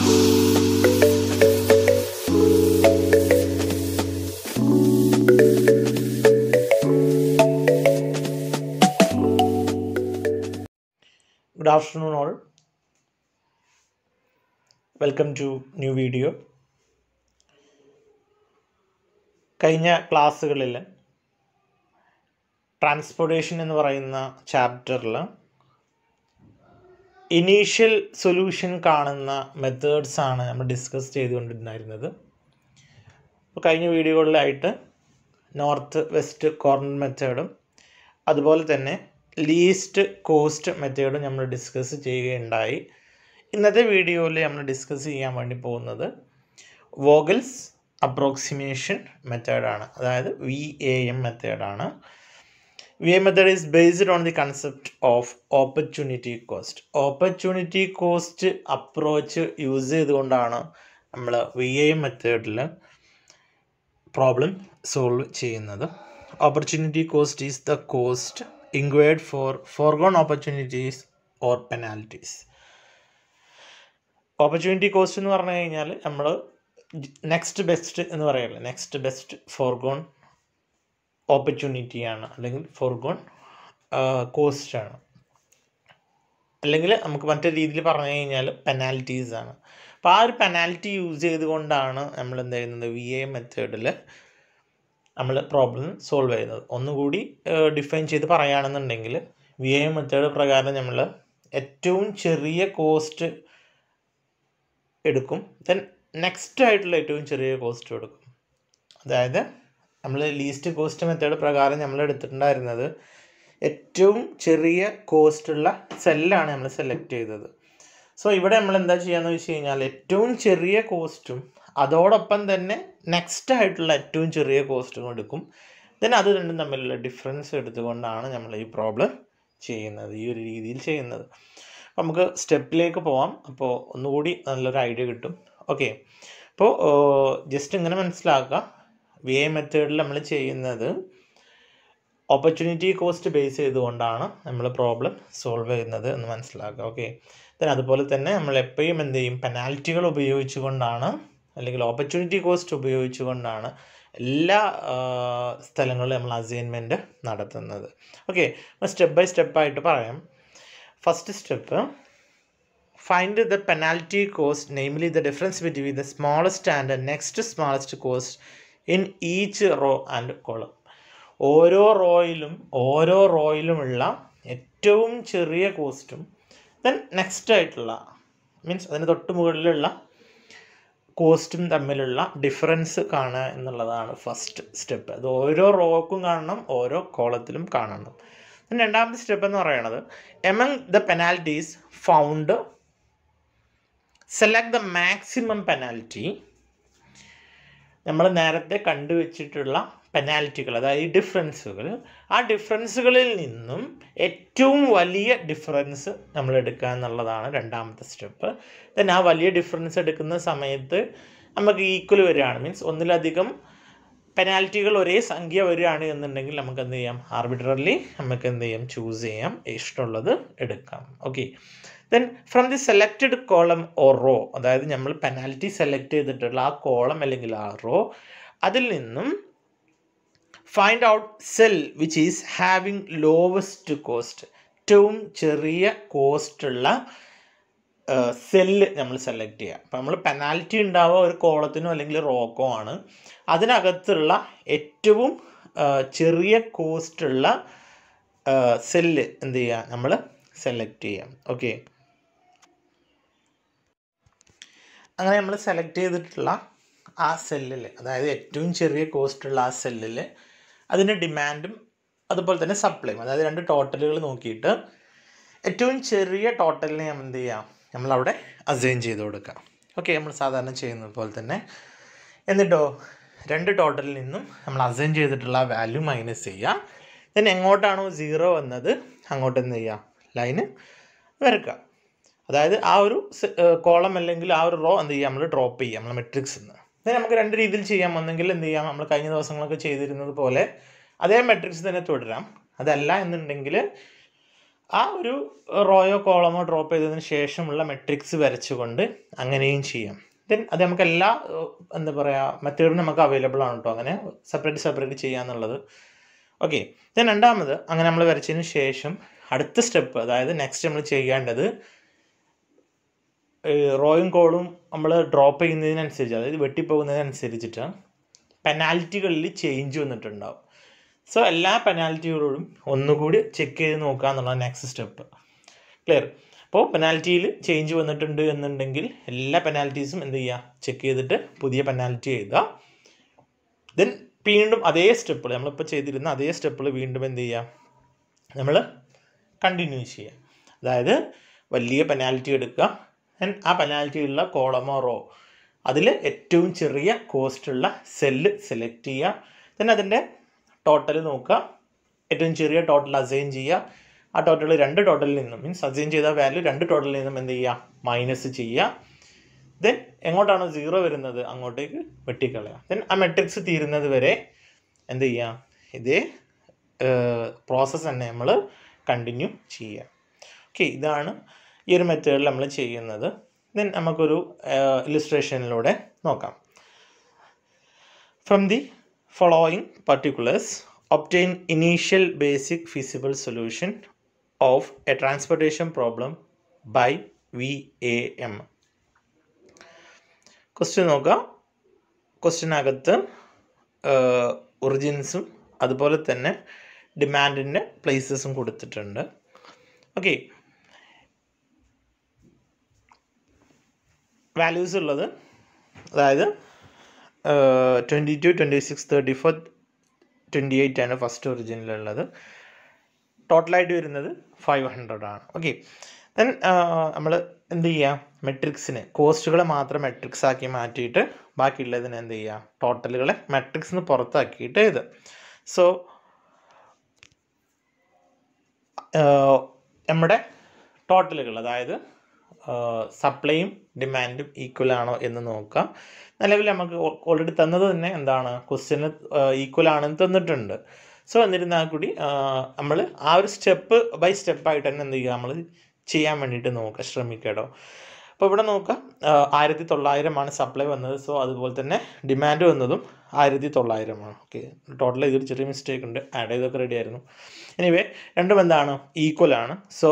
Good afternoon, all. Welcome to new video. കഴിഞ്ഞ ക്ലാസ്സുകളിൽ transportation എന്ന് പറയുന്ന ചാപ്റ്ററിൽ ഇനീഷ്യൽ സൊല്യൂഷൻ കാണുന്ന മെത്തേഡ്സ് ആണ് നമ്മൾ ഡിസ്കസ് ചെയ്തുകൊണ്ടിരുന്നത്. അപ്പോൾ കഴിഞ്ഞ വീഡിയോകളിലായിട്ട് നോർത്ത് വെസ്റ്റ് കോർണർ മെത്തേഡും അതുപോലെ തന്നെ ലീസ്റ്റ് കോസ്റ്റ് മെത്തേഡും നമ്മൾ ഡിസ്കസ് ചെയ്യുകയുണ്ടായി. ഇന്നത്തെ വീഡിയോയിൽ നമ്മൾ ഡിസ്കസ് ചെയ്യാൻ വേണ്ടി പോകുന്നത് വോഗൽസ് അപ്രോക്സിമേഷൻ മെത്തേഡാണ് അതായത് വി എ എം മെത്തേഡാണ് V M method is based on the concept of opportunity cost opportunity cost approach use ചെയ്തുകൊണ്ടാണ് നമ്മൾ വി എം മെത്തേഡിൽ പ്രോബ്ലം സോൾവ് ചെയ്യുന്നത്. Opportunity cost is the cost incurred for forgone opportunities or penalties opportunity cost എന്ന് പറഞ്ഞു കഴിഞ്ഞാൽ നമ്മൾ next best എന്ന് പറയല്ലേ? നെക്സ്റ്റ് ബെസ്റ്റ് ഫോർഗോൺ ഓപ്പർച്യൂണിറ്റിയാണ് അല്ലെങ്കിൽ ഫോർഗോൺ കോസ്റ്റ് ആണ്. അല്ലെങ്കിൽ നമുക്ക് മറ്റൊരു രീതിയിൽ പറഞ്ഞു കഴിഞ്ഞാൽ പെനാൽറ്റീസ് ആണ്. അപ്പോൾ ആ ഒരു പെനാൽറ്റി യൂസ് ചെയ്തുകൊണ്ടാണ് നമ്മൾ എന്ത് ചെയ്യുന്നത്? വി എ മെത്തേഡിൽ നമ്മൾ പ്രോബ്ലം സോൾവ് ചെയ്യുന്നത്. ഒന്നുകൂടി ഡിഫൈൻ ചെയ്ത് പറയുകയാണെന്നുണ്ടെങ്കിൽ വി എ മെത്തേഡ് പ്രകാരം നമ്മൾ ഏറ്റവും ചെറിയ കോസ്റ്റ് എടുക്കും. ദെൻ നെക്സ്റ്റ് ആയിട്ടുള്ള ഏറ്റവും ചെറിയ കോസ്റ്റ് എടുക്കും. അതായത് നമ്മൾ ലീസ്റ്റ് കോസ്റ്റ് മെത്തേഡ് പ്രകാരം നമ്മൾ എടുത്തിട്ടുണ്ടായിരുന്നത് ഏറ്റവും ചെറിയ കോസ്റ്റുള്ള സെല്ലാണ് നമ്മൾ സെലക്ട് ചെയ്തത്. സോ ഇവിടെ നമ്മൾ എന്താ ചെയ്യാന്ന് വെച്ച് കഴിഞ്ഞാൽ ഏറ്റവും ചെറിയ കോസ്റ്റും അതോടൊപ്പം തന്നെ നെക്സ്റ്റ് ആയിട്ടുള്ള ഏറ്റവും ചെറിയ കോസ്റ്റും എടുക്കും. ദെൻ അത് രണ്ടും തമ്മിലുള്ള ഡിഫറൻസ് എടുത്തുകൊണ്ടാണ് നമ്മൾ ഈ പ്രോബ്ലം ചെയ്യുന്നത് ഈ ഒരു രീതിയിൽ ചെയ്യുന്നത്. അപ്പോൾ നമുക്ക് സ്റ്റെപ്പിലേക്ക് പോവാം. അപ്പോൾ ഒന്നുകൂടി നല്ലൊരു ഐഡിയ കിട്ടും. ഓക്കെ അപ്പോൾ ജസ്റ്റ് ഇങ്ങനെ മനസ്സിലാക്കുക. വി എ മെത്തേഡിൽ നമ്മൾ ചെയ്യുന്നത് ഓപ്പർച്യൂണിറ്റി കോസ്റ്റ് ബേസ് ചെയ്തുകൊണ്ടാണ് നമ്മൾ പ്രോബ്ലം സോൾവ് ചെയ്യുന്നത് എന്ന് മനസ്സിലാക്കുക ഓക്കെ ദെൻ അതുപോലെ തന്നെ നമ്മൾ എപ്പോഴും എന്ത് ചെയ്യും? പെനാൽറ്റികൾ ഉപയോഗിച്ചുകൊണ്ടാണ് അല്ലെങ്കിൽ ഓപ്പർച്യൂണിറ്റി കോസ്റ്റ് ഉപയോഗിച്ചുകൊണ്ടാണ് എല്ലാ സ്ഥലങ്ങളിലും നമ്മൾ അസൈൻമെന്റ് നടത്തുന്നത് ഓക്കെ സ്റ്റെപ്പ് ബൈ സ്റ്റെപ്പായിട്ട് പറയാം. First step find the penalty cost namely the difference between the smallest and next smallest cost in each row and column ഓരോ റോയിലും ഓരോ റോയിലുമുള്ള ഏറ്റവും ചെറിയ കോസ്റ്റും ദെൻ നെക്സ്റ്റ് ആയിട്ടുള്ള മീൻസ് അതിന് തൊട്ട് മുകളിലുള്ള കോസ്റ്റും തമ്മിലുള്ള ഡിഫറൻസ് കാണുക എന്നുള്ളതാണ് ഫസ്റ്റ് സ്റ്റെപ്പ് അത് ഓരോ റോക്കും കാണണം ഓരോ കോളത്തിലും കാണണം. രണ്ടാമത്തെ സ്റ്റെപ്പ് എന്ന് പറയുന്നത് among the penalties found select the maximum penalty നമ്മൾ നേരത്തെ കണ്ടുവച്ചിട്ടുള്ള പെനാൽറ്റികൾ അതായത് ഡിഫറൻസുകൾ ആ ഡിഫറൻസുകളിൽ നിന്നും ഏറ്റവും വലിയ ഡിഫറൻസ് നമ്മൾ എടുക്കുക എന്നുള്ളതാണ് രണ്ടാമത്തെ സ്റ്റെപ്പ്. ദെൻ ആ വലിയ ഡിഫറൻസ് എടുക്കുന്ന സമയത്ത് നമുക്ക് ഈക്വൽ വരികയാണ്. മീൻസ് ഒന്നിലധികം പെനാൽറ്റികൾ ഒരേ സംഖ്യ വരികയാണ് എന്നുണ്ടെങ്കിൽ നമുക്ക് എന്ത് ചെയ്യാം? ആർബിട്രറിലി നമുക്ക് എന്ത് ചെയ്യാം? ചൂസ് ചെയ്യാം. ഇഷ്ടമുള്ളത് എടുക്കാം. Okay then from the selected column or row അതായത് നമ്മൾ പെനാൽറ്റി സെലക്ട് ചെയ്തിട്ടുള്ള ആ കോളം അല്ലെങ്കിൽ ആ റോ അതിൽ നിന്നും find out cell which is having lowest cost ഏറ്റവും ചെറിയ കോസ്റ്റുള്ള സെല്ല് നമ്മൾ സെലക്ട് ചെയ്യുക. അപ്പോൾ നമ്മൾ പെനാൽറ്റി ഉണ്ടാവുക ഒരു കോളത്തിനോ അല്ലെങ്കിൽ റോക്കോ ആണ്. അതിനകത്തുള്ള ഏറ്റവും ചെറിയ കോസ്റ്റുള്ള സെല്ല് എന്ത് ചെയ്യുക? നമ്മൾ സെലക്ട് ചെയ്യാം ഓക്കെ അങ്ങനെ നമ്മൾ സെലക്ട് ചെയ്തിട്ടുള്ള ആ സെല്ലിൽ അതായത് ഏറ്റവും ചെറിയ കോസ്റ്റ് ഉള്ള ആ സെല്ലിൽ അതിന്റെ ഡിമാൻഡും അതുപോലെ തന്നെ സപ്ലൈയും അതായത് രണ്ട് ടോട്ടലുകൾ നോക്കിയിട്ട് ഏറ്റവും ചെറിയ ടോട്ടലിനെ നമ്മൾ എന്ത് ചെയ്യാം നമ്മളവിടെ അസൈൻ ചെയ്ത് കൊടുക്കുക ഓക്കെ നമ്മൾ സാധാരണ ചെയ്യുന്നത് പോലെ തന്നെ. എന്നിട്ടോ രണ്ട് ടോട്ടലിൽ നിന്നും നമ്മൾ അസൈൻ ചെയ്തിട്ടുള്ള വാല്യൂ മൈനസ് ചെയ്യുക ദെൻ എങ്ങോട്ടാണോ സീറോ വന്നത് അങ്ങോട്ട് എന്ത് ചെയ്യുക ലൈന് വരക്കുക അതായത് ആ ഒരു കോളം അല്ലെങ്കിൽ ആ ഒരു റോ എന്ത് ചെയ്യാം? നമ്മൾ ഡ്രോപ്പ് ചെയ്യാം നമ്മൾ മെട്രിക്സ് നിന്ന് ഇത് നമുക്ക് രണ്ട് രീതിയിൽ ചെയ്യാം. ഒന്നെങ്കിൽ എന്ത് ചെയ്യാം? നമ്മൾ കഴിഞ്ഞ ദിവസങ്ങളൊക്കെ ചെയ്തിരുന്നത് പോലെ അതേ മെട്രിക്സ് തന്നെ തുടരാം. അതല്ല എന്നുണ്ടെങ്കിൽ ആ ഒരു റോയോ കോളമോ ഡ്രോപ്പ് ചെയ്തതിന് ശേഷമുള്ള മെട്രിക്സ് വരച്ചുകൊണ്ട് അങ്ങനെയും ചെയ്യാം. ദെൻ അത് നമുക്ക് എല്ലാ എന്താ പറയുക മെത്തേഡും നമുക്ക് അവൈലബിൾ ആണ് കേട്ടോ അങ്ങനെ. സെപ്പറേറ്റ് സെപ്പറേറ്റ് ചെയ്യാന്നുള്ളത്. ഓക്കെ ദെൻ രണ്ടാമത് അങ്ങനെ നമ്മൾ വരച്ചതിന് ശേഷം അടുത്ത സ്റ്റെപ്പ് അതായത് നെക്സ്റ്റ് നമ്മൾ ചെയ്യേണ്ടത് റോയും കോളും നമ്മൾ ഡ്രോപ്പ് ചെയ്യുന്നതിനനുസരിച്ച് അതായത് വെട്ടിപ്പോകുന്നതിനനുസരിച്ചിട്ട് പെനാൽറ്റികളിൽ ചേഞ്ച് വന്നിട്ടുണ്ടാവും. സോ എല്ലാ പെനാൽറ്റികളോടും ഒന്നുകൂടി ചെക്ക് ചെയ്ത് നോക്കുക എന്നുള്ളതാണ് നെക്സ്റ്റ് സ്റ്റെപ്പ് ക്ലിയർ അപ്പോൾ പെനാൽറ്റിയിൽ ചേഞ്ച് വന്നിട്ടുണ്ട് എന്നുണ്ടെങ്കിൽ എല്ലാ പെനാൽറ്റീസും എന്ത് ചെയ്യുക? ചെക്ക് ചെയ്തിട്ട് പുതിയ പെനാൽറ്റി എഴുതുക. ദെൻ വീണ്ടും അതേ സ്റ്റെപ്പിൽ നമ്മളിപ്പോൾ ചെയ്തിരുന്ന അതേ സ്റ്റെപ്പിൽ വീണ്ടും എന്ത് ചെയ്യുക? നമ്മൾ കണ്ടിന്യൂ ചെയ്യുക. അതായത് വലിയ പെനാൽറ്റി എടുക്കുക. ആ പെനാൽറ്റിയുള്ള കോളമോ റോ അതിൽ ഏറ്റവും ചെറിയ കോസ്റ്റുള്ള സെല്ല് സെലക്ട് ചെയ്യുക. ദെൻ അതിന്റെ ടോട്ടൽ നോക്കുക. ഏറ്റവും ചെറിയ ടോട്ടൽ അസൈൻ ചെയ്യുക. ആ ടോട്ടൽ രണ്ട് ടോട്ടലിൽ നിന്നും മീൻസ് അസൈൻ ചെയ്ത വാല്യൂ രണ്ട് ടോട്ടലിൽ നിന്നും എന്ത് ചെയ്യുക? മൈനസ് ചെയ്യുക. ദെൻ എങ്ങോട്ടാണോ സീറോ വരുന്നത്? അങ്ങോട്ടേക്ക് വെട്ടിക്കളയുക. ദെൻ ആ മെട്രിക്സ് തീരുന്നത് വരെ എന്ത് ചെയ്യുക? ഇതേ പ്രോസസ്സ് തന്നെ നമ്മൾ കണ്ടിന്യൂ ചെയ്യുക. ഓക്കെ ഇതാണ് ഈ ഒരു മെത്തേഡിൽ നമ്മൾ ചെയ്യുന്നത്. ദെൻ നമുക്കൊരു ഇലിസ്ട്രേഷനിലൂടെ നോക്കാം. From the following particulars obtain initial basic initial solution of a transportation problem by V A M question നോക്കാം ക്വസ്റ്റ്യനകത്ത് ഒറിജിൻസും അതുപോലെ തന്നെ ഡിമാൻഡിന്റെ പ്ലേസസും കൊടുത്തിട്ടുണ്ട്. ഓക്കെ വാല്യൂസ് ഉള്ളത്. അതായത് twenty two twenty six thirty four twenty eight ആണ് ഫസ്റ്റ് ഒറിജിനിലുള്ളത് ടോട്ടലായിട്ട് വരുന്നത് ഫൈവ് ഹൺഡ്രഡ് ആണ്. ഓക്കെ ദെൻ നമ്മൾ എന്ത് ചെയ്യുക മെട്രിക്സിന് കോസ്റ്റുകളെ മാത്രം മെട്രിക്സ് ആക്കി മാറ്റിയിട്ട് ബാക്കിയുള്ളതിന് എന്ത് ചെയ്യുക ടോട്ടലുകളെ മെട്രിക്സിന് പുറത്താക്കിയിട്ട് ഇത്. സോ നമ്മുടെ ടോട്ടലുകൾ അതായത് സപ്ലൈയും ഡിമാൻഡും ഈക്വൽ ആണോ എന്ന് നോക്കാം. നിലവിൽ നമുക്ക് ഓൾറെഡി തന്നത് തന്നെ എന്താണ്? ക്വസ്റ്റ്യന് ഈക്വൽ ആണെന്ന് തന്നിട്ടുണ്ട്. സോ എന്നിരുന്നാൽ കൂടി നമ്മൾ ആ ഒരു സ്റ്റെപ്പ് ബൈ സ്റ്റെപ്പായിട്ട് തന്നെ എന്ത് ചെയ്യുക? നമ്മൾ ചെയ്യാൻ വേണ്ടിയിട്ട് നോക്കാം ശ്രമിക്കട്ടോ അപ്പോൾ ഇവിടെ നോക്കാം. ആയിരത്തി തൊള്ളായിരമാണ് സപ്ലൈ വന്നത്. സോ അതുപോലെ തന്നെ ഡിമാൻഡ് വന്നതും ആയിരത്തി തൊള്ളായിരമാണ്. ഓക്കെ ടോട്ടൽ ഇതൊരു ചെറിയ മിസ്റ്റേക്ക് ഉണ്ട്. ആഡ് ചെയ്തൊക്കെ റെഡി ആയിരുന്നു. എനിവേ രണ്ടും എന്താണ്? ഈക്വൽ ആണ്. സോ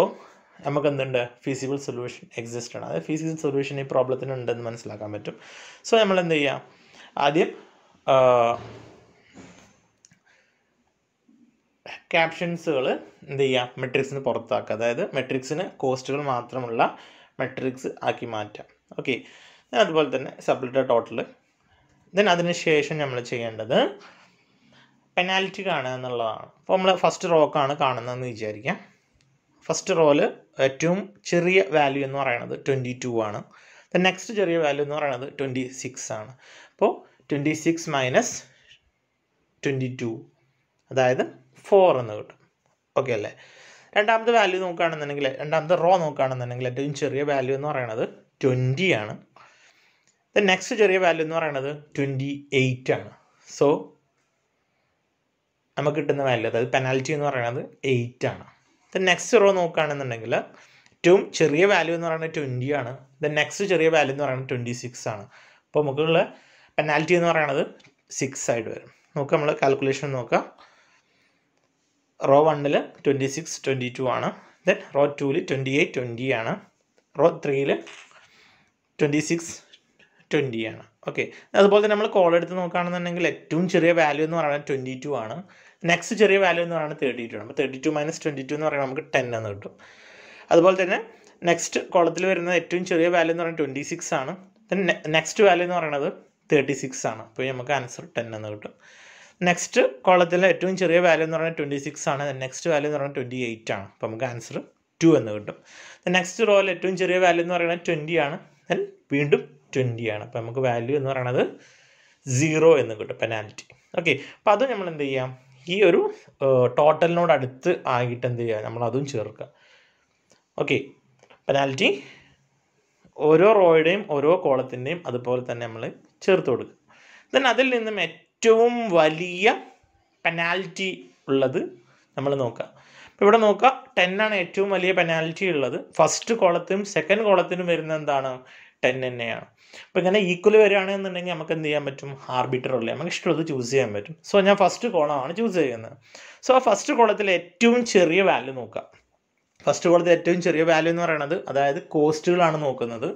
നമുക്ക് എന്തുണ്ട് ഫീസിബിൾ സൊല്യൂഷൻ എക്സിസ്റ്റ് ആണ്. അതായത് ഫീസിബിൾ സൊല്യൂഷൻ ഈ പ്രോബ്ലത്തിന് ഉണ്ടെന്ന് മനസ്സിലാക്കാൻ പറ്റും. സോ നമ്മൾ എന്ത് ചെയ്യാം ആദ്യം ക്യാപ്ഷൻസുകൾ എന്ത് ചെയ്യാം മെട്രിക്സിന് പുറത്താക്കുക. അതായത് മെട്രിക്സിന് കോസ്റ്റുകൾ മാത്രമുള്ള മെട്രിക്സ് ആക്കി മാറ്റാം ഓക്കെ അതുപോലെ തന്നെ സബ്ലിറ്റർ ടോട്ടൽ ദെൻ അതിന് ശേഷം നമ്മൾ ചെയ്യേണ്ടത് പെനാൽറ്റി കാണുക എന്നുള്ളതാണ്. അപ്പോൾ നമ്മൾ ഫസ്റ്റ് റോക്കാണ് കാണുന്നതെന്ന് വിചാരിക്കാം. ഫസ്റ്റ് റോൽ ഏറ്റവും ചെറിയ വാല്യൂ എന്ന് പറയുന്നത് ട്വന്റി ടു ആണ് നെക്സ്റ്റ് ചെറിയ വാല്യൂ എന്ന് പറയുന്നത് ട്വന്റി സിക്സ് ആണ്. അപ്പോൾ twenty six minus twenty two അതായത് ഫോർ എന്ന് കിട്ടും. ഓക്കെ അല്ലേ? രണ്ടാമത്തെ വാല്യൂ നോക്കുകയാണെന്നുണ്ടെങ്കിൽ രണ്ടാമത്തെ റോ നോക്കുകയാണെന്നുണ്ടെങ്കിൽ ഏറ്റവും ചെറിയ വാല്യൂ എന്ന് പറയുന്നത് ട്വന്റി ആണ്. നെക്സ്റ്റ് ചെറിയ വാല്യൂ എന്ന് പറയുന്നത് ട്വന്റി എയ്റ്റ് ആണ്. സോ നമുക്ക് കിട്ടുന്ന വാല്യൂ അതായത് പെനാൽറ്റി എന്ന് പറയുന്നത് എയ്റ്റ് ആണ്. ദ നെക്സ്റ്റ് റോ നോക്കുകയാണെന്നുണ്ടെങ്കിൽ ഏറ്റവും ചെറിയ വാല്യൂ എന്ന് പറയുന്നത് ട്വന്റി ആണ്. ദ നെക്സ്റ്റ് ചെറിയ വാല്യൂ എന്ന് പറയുന്നത് ട്വന്റി സിക്സ് ആണ്. അപ്പോൾ നമുക്കുള്ള പെനാൽറ്റി എന്ന് പറയുന്നത് സിക്സ് ആയിട്ട് വരും. നോക്കുക നമ്മൾ കാൽക്കുലേഷൻ നോക്കാം. റോ വണ്ണിൽ ട്വന്റി സിക്സ് ട്വന്റി ടു ആണ്. ദെൻ റോ ടൂവിൽ ട്വന്റി എയ്റ്റ് ട്വന്റി ആണ്. റോ ത്രീയിൽ ട്വന്റി സിക്സ് ട്വന്റി ആണ്. ഓക്കെ അതുപോലെ തന്നെ നമ്മൾ കോൾ എടുത്ത് നോക്കുകയാണെന്നുണ്ടെങ്കിൽ ഏറ്റവും ചെറിയ വാല്യൂ എന്ന് പറയുന്നത് ട്വന്റി ടു ആണ്. നെക്സ്റ്റ് ചെറിയ വാല്യൂ എന്ന് പറയുന്നത് തേർട്ടി ടു ആണ്. അപ്പോൾ thirty two minus twenty two എന്ന് പറയുമ്പോൾ നമുക്ക് ടെൻ എന്ന് കിട്ടും. അതുപോലെ തന്നെ നെക്സ്റ്റ് കോളത്തിൽ വരുന്ന ഏറ്റവും ചെറിയ വാല്യൂ എന്ന് പറയുന്നത് ട്വന്റി സിക്സ് ആണ് ദെൻ നെക്സ്റ്റ് വാല്യൂ എന്ന് പറയുന്നത് തേർട്ടി സിക്സ് ആണ്. അപ്പോൾ നമുക്ക് ആൻസർ ടെൻ എന്ന് കിട്ടും. നെക്സ്റ്റ് കോളത്തിലെ ഏറ്റവും ചെറിയ വാല്യൂ എന്ന് പറയുന്നത് ട്വന്റി സിക്സ് ആണ് നെക്സ്റ്റ് വാല്യൂ എന്ന് പറയുന്നത് ട്വന്റി എയ്റ്റ് ആണ്. അപ്പോൾ നമുക്ക് ആൻസർ ടു എന്ന് കിട്ടും. നെക്സ്റ്റ് റോയിൽ ഏറ്റവും ചെറിയ വാല്യൂ എന്ന് പറയുന്നത് ട്വന്റി ആണ്. ദെൻ വീണ്ടും ട്വന്റി ആണ്. അപ്പോൾ നമുക്ക് വാല്യൂ എന്ന് പറയുന്നത് സീറോ എന്ന് കിട്ടും പെനാൽറ്റി ഓക്കെ അപ്പോൾ അത് നമ്മൾ എന്ത് ചെയ്യാം? ഈ ഒരു ടോട്ടലിനോട് അടുത്ത് ആയിട്ട് എന്ത് ചെയ്യുക? നമ്മൾ അതും ചേർക്കുക. ഓക്കെ പെനാൽറ്റി ഓരോ റോയുടെയും ഓരോ കോളത്തിന്റെയും അതുപോലെ തന്നെ നമ്മൾ ചേർത്ത് കൊടുക്കുക. ദെൻ അതിൽ നിന്നും ഏറ്റവും വലിയ പെനാൽറ്റി ഉള്ളത് നമ്മൾ നോക്കുക. അപ്പോൾ ഇവിടെ നോക്കുക ആണ് ഏറ്റവും വലിയ പെനാൽറ്റി ഉള്ളത്. ഫസ്റ്റ് കോളത്തിനും സെക്കൻഡ് കോളത്തിനും വരുന്ന എന്താണ്? ടെൻ തന്നെയാണ്. അപ്പോൾ ഇങ്ങനെ ഈക്വൽ വരികയാണെന്നുണ്ടെങ്കിൽ നമുക്ക് എന്ത് ചെയ്യാൻ പറ്റും? ആർബിറ്റർ ഉള്ളത് നമുക്ക് ഇഷ്ടമുള്ളത് ചൂസ് ചെയ്യാൻ പറ്റും. സോ ഞാൻ ഫസ്റ്റ് കോളമാണ് ചൂസ് ചെയ്യുന്നത്. സോ ആ ഫസ്റ്റ് കോളത്തിൽ ഏറ്റവും ചെറിയ വാല്യൂ നോക്കാം ഫസ്റ്റ് കോളത്തിൽ ഏറ്റവും ചെറിയ വാല്യൂ എന്ന് പറയുന്നത് അതായത് കോസ്റ്റുകളാണ് നോക്കുന്നത്.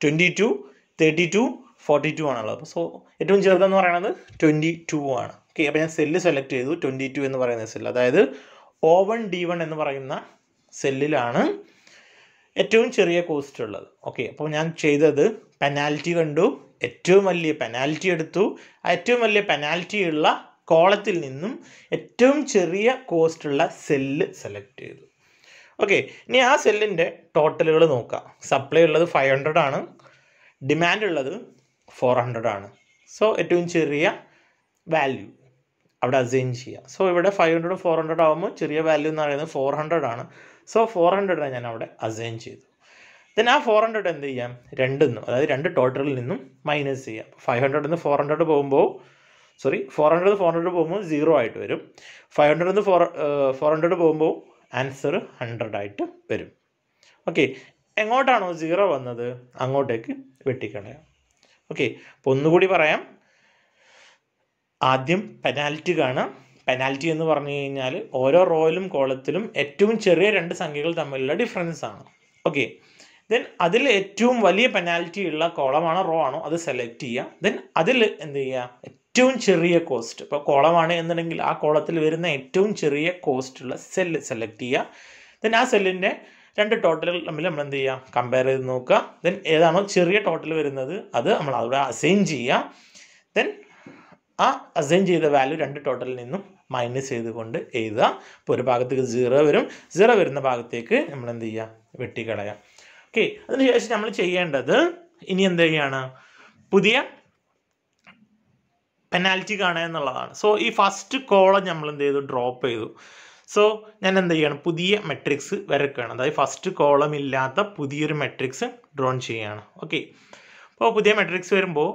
Twenty two thirty two forty two ആണുള്ളത്. അപ്പോൾ സോ ഏറ്റവും ചെറുതെന്ന് പറയുന്നത് ട്വന്റി ടു ആണ്. ഓക്കെ അപ്പോൾ ഞാൻ സെല്ല് സെലക്ട് ചെയ്തു. ട്വന്റി ടു എന്ന് പറയുന്ന സെല്ല് അതായത് ഒ വൺ ഡി വൺ എന്ന് പറയുന്ന സെല്ലിലാണ് ഏറ്റവും ചെറിയ കോസ്റ്റ് ഉള്ളത്. ഓക്കെ അപ്പോൾ ഞാൻ ചെയ്തത് പെനാൽറ്റി കണ്ടു. ഏറ്റവും വലിയ പെനാൽറ്റി എടുത്തു. ഏറ്റവും വലിയ പെനാൽറ്റിയുള്ള കോളത്തിൽ നിന്നും ഏറ്റവും ചെറിയ കോസ്റ്റുള്ള സെല്ല് സെലക്ട് ചെയ്തു. ഓക്കെ ഇനി ആ സെല്ലിന്റെ ടോട്ടലുകൾ നോക്കാം. സപ്ലൈ ഉള്ളത് ഫൈവ് ഹൺഡ്രഡ് ആണ്. ഡിമാൻഡ് ഉള്ളത് ഫോർ ഹൺഡ്രഡ് ആണ്. സോ ഏറ്റവും ചെറിയ വാല്യൂ അവിടെ അസൈൻ ചെയ്യുക സോ ഇവിടെ ഫൈവ് ഹൺഡ്രഡ് ഫോർ ഹൺഡ്രഡ് ആകുമ്പോൾ ചെറിയ വാല്യൂ എന്ന് പറയുന്നത് ഫോർ ഹൺഡ്രഡ് ആണ്. സോ ഫോർ ഹൺഡ്രഡ് ഞാൻ അവിടെ അസൈൻ ചെയ്തു. ദെൻ ആ ഫോർ ഹൺഡ്രഡ് എന്ത് ചെയ്യാം? രണ്ടിൽ നിന്നും അതായത് രണ്ട് ടോട്ടലിൽ നിന്നും മൈനസ് ചെയ്യാം. ഫൈവ് ഹൺഡ്രഡിൽ നിന്ന് ഫോർ ഹൺഡ്രഡ് പോകുമ്പോൾ sorry four hundred four hundred പോകുമ്പോൾ സീറോ ആയിട്ട് വരും. ഫൈവ് ഹൺഡ്രഡിൽ നിന്ന് ഫോർ ഫോർ ഹൺഡ്രഡ് പോകുമ്പോൾ ആൻസർ ഹൺഡ്രഡ് ആയിട്ട് വരും. ഓക്കെ എങ്ങോട്ടാണോ സീറോ വന്നത്? അങ്ങോട്ടേക്ക് വെട്ടിക്കളയാം. ഓക്കെ അപ്പോൾ ഒന്നുകൂടി പറയാം. ആദ്യം പെനാൽറ്റി കാണാം. പെനാൽറ്റി എന്ന് പറഞ്ഞു കഴിഞ്ഞാൽ ഓരോ റോയിലും കോളത്തിലും ഏറ്റവും ചെറിയ രണ്ട് സംഖ്യകൾ തമ്മിലുള്ള ഡിഫറൻസ് ആണ്. ഓക്കെ ദെൻ അതിൽ ഏറ്റവും വലിയ പെനാൽറ്റി ഉള്ള കോളമാണോ റോ ആണോ. അത് സെലക്ട് ചെയ്യുക. ദെൻ അതിൽ എന്ത് ചെയ്യുക? ഏറ്റവും ചെറിയ കോസ്റ്റ് ഇപ്പോൾ കോളമാണ് എന്നുണ്ടെങ്കിൽ ആ കോളത്തിൽ വരുന്ന ഏറ്റവും ചെറിയ കോസ്റ്റ് ഉള്ള സെല്ല് സെലക്ട് ചെയ്യുക. ദെൻ ആ സെല്ലിന്റെ രണ്ട് ടോട്ടലുകൾ തമ്മിൽ നമ്മൾ എന്ത് ചെയ്യുക? കമ്പയർ ചെയ്ത് നോക്കുക. ദെൻ ഏതാണോ ചെറിയ ടോട്ടൽ വരുന്നത് അത് നമ്മൾ അവിടെ അസൈൻ ചെയ്യുക. ദെൻ ആ അസൈൻ ചെയ്ത വാല്യൂ രണ്ട് ടോട്ടലിൽ നിന്നും മൈനസ് ചെയ്തുകൊണ്ട് എഴുതുക. അപ്പോൾ ഒരു ഭാഗത്തേക്ക് സീറോ വരും. സീറോ വരുന്ന ഭാഗത്തേക്ക് നമ്മൾ എന്ത് ചെയ്യുക? വെട്ടിക്കളയാം ഓക്കെ അതിനുശേഷം നമ്മൾ ചെയ്യേണ്ടത് ഇനി എന്ത് ചെയ്യാണ്? പുതിയ പെനാൽറ്റി കാണുക എന്നുള്ളതാണ്. സോ ഈ ഫസ്റ്റ് കോളം നമ്മൾ എന്ത് ചെയ്തു? ഡ്രോപ്പ് ചെയ്തു. സോ ഞാൻ എന്ത് ചെയ്യണം? പുതിയ മെട്രിക്സ് വരക്കുകയാണ് അതായത് ഫസ്റ്റ് കോളം ഇല്ലാത്ത പുതിയൊരു മെട്രിക്സ് ഡ്രോൺ ചെയ്യുകയാണ്. ഓക്കെ അപ്പോൾ പുതിയ മെട്രിക്സ് വരുമ്പോൾ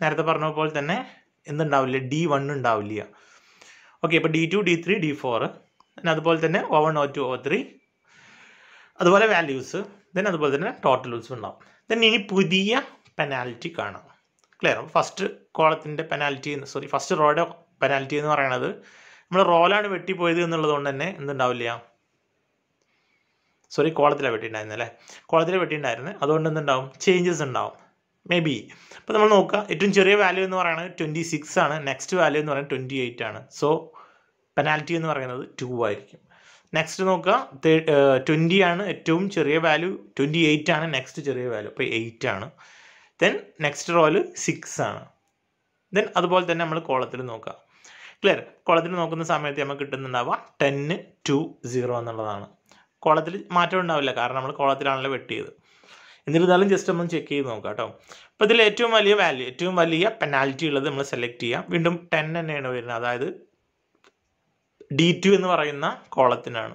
നേരത്തെ പറഞ്ഞ പോലെ തന്നെ എന്തുണ്ടാവില്ല? ഡി വൺ ഉണ്ടാവില്ല. ഓക്കെ അപ്പോൾ D two D three D four അതുപോലെ തന്നെ O one O two O three അതുപോലെ വാല്യൂസ് ദെൻ അതുപോലെ തന്നെ ടോട്ടൽ ഉത്സവം ഉണ്ടാവും. ദെൻ ഇനി പുതിയ പെനാൽറ്റി കാണാം. ക്ലിയർ ഫസ്റ്റ് കോളത്തിന്റെ പെനാൽറ്റി സോറി ഫസ്റ്റ് റോയുടെ പെനാൽറ്റി എന്ന് പറയുന്നത് നമ്മൾ റോലാണ് വെട്ടിപ്പോയത് എന്നുള്ളത് കൊണ്ട് തന്നെ എന്തുണ്ടാവില്ല? സോറി കോളത്തിലാണ് വെട്ടിയിട്ടുണ്ടായിരുന്നത് അല്ലേ? കോളത്തിൽ വെട്ടിയിട്ടുണ്ടായിരുന്നു അതുകൊണ്ട് എന്തുണ്ടാവും? ചേഞ്ചസ് ഉണ്ടാവും. മേ ബി ഇപ്പോൾ നമ്മൾ നോക്കുക ഏറ്റവും ചെറിയ വാല്യൂ എന്ന് പറയുന്നത് ട്വന്റി സിക്സ് ആണ്. നെക്സ്റ്റ് വാല്യൂ എന്ന് പറയുന്നത് ട്വന്റി എയ്റ്റ് ആണ്. സോ പെനാൽറ്റി എന്ന് പറയുന്നത് ടു ആയിരിക്കും. നെക്സ്റ്റ് നോക്കുക. ട്വന്റി ആണ് ഏറ്റവും ചെറിയ വാല്യൂ ട്വന്റി എയ്റ്റ് ആണ് നെക്സ്റ്റ് ചെറിയ വാല്യൂ അപ്പോൾ എയ്റ്റ് ആണ്. ദെൻ നെക്സ്റ്റ് റോയിൽ സിക്സ് ആണ്. ദെൻ അതുപോലെ തന്നെ നമ്മൾ കോളത്തിൽ നോക്കുക. ക്ലിയർ കോളത്തിൽ നോക്കുന്ന സമയത്ത് നമുക്ക് കിട്ടുന്നുണ്ടാവുക ടെന്ന് ടു സീറോ എന്നുള്ളതാണ്. കോളത്തിൽ മാറ്റം ഉണ്ടാവില്ല. കാരണം നമ്മൾ കോളത്തിലാണല്ലോ വെട്ടിയത്. എന്നിരുന്നാലും ജസ്റ്റ് ഒന്ന് ചെക്ക് ചെയ്ത് നോക്കാം കേട്ടോ. അപ്പോൾ ഇതിൽ ഏറ്റവും വലിയ വാല്യൂ ഏറ്റവും വലിയ പെനാൽറ്റി ഉള്ളത് നമ്മൾ സെലക്ട് ചെയ്യാം. വീണ്ടും ടെൻ തന്നെയാണ് വരുന്നത്. അതായത് ഡി ടു എന്ന് പറയുന്ന കോളത്തിനാണ്.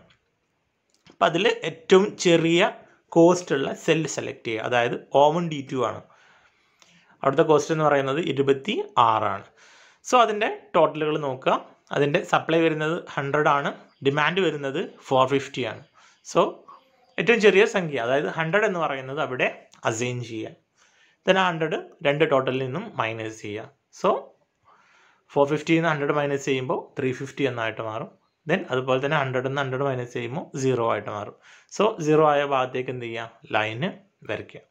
അപ്പം അതിൽ ഏറ്റവും ചെറിയ കോസ്റ്റ് ഉള്ള സെൽ സെലക്ട് ചെയ്യുക. അതായത് ഓവൺ ഡി ടു ആണ്. അവിടുത്തെ കോസ്റ്റ് എന്ന് പറയുന്നത് ഇരുപത്തി ആറാണ് സോ അതിന്റെ ടോട്ടലുകൾ നോക്കുക. അതിന്റെ സപ്ലൈ വരുന്നത് ഹൺഡ്രഡ് ആണ്. ഡിമാൻഡ് വരുന്നത് ഫോർ ഫിഫ്റ്റി ആണ്. സോ ഏറ്റവും ചെറിയ സംഖ്യ അതായത് ഹൺഡ്രഡ് എന്ന് പറയുന്നത് അവിടെ അസൈൻ ചെയ്യുക. ദെൻ ആ ഹൺഡ്രഡ് രണ്ട് ടോട്ടലിൽ നിന്നും മൈനസ് ചെയ്യുക. സോ ഫോർ ഫിഫ്റ്റിയിൽ നിന്ന് ഹൺഡ്രഡ് മൈനസ് ചെയ്യുമ്പോൾ ത്രീ ഫിഫ്റ്റി എന്നായിട്ട് മാറും. ദെൻ അതുപോലെ തന്നെ ഹൺഡ്രഡിൽ നിന്ന് ഹൺഡ്രഡ് മൈനസ് ചെയ്യുമ്പോൾ സീറോ ആയിട്ട് മാറും. സോ സീറോ ആയ ഭാഗത്തേക്ക് എന്ത് ചെയ്യുക? ലൈന് വരയ്ക്കുക.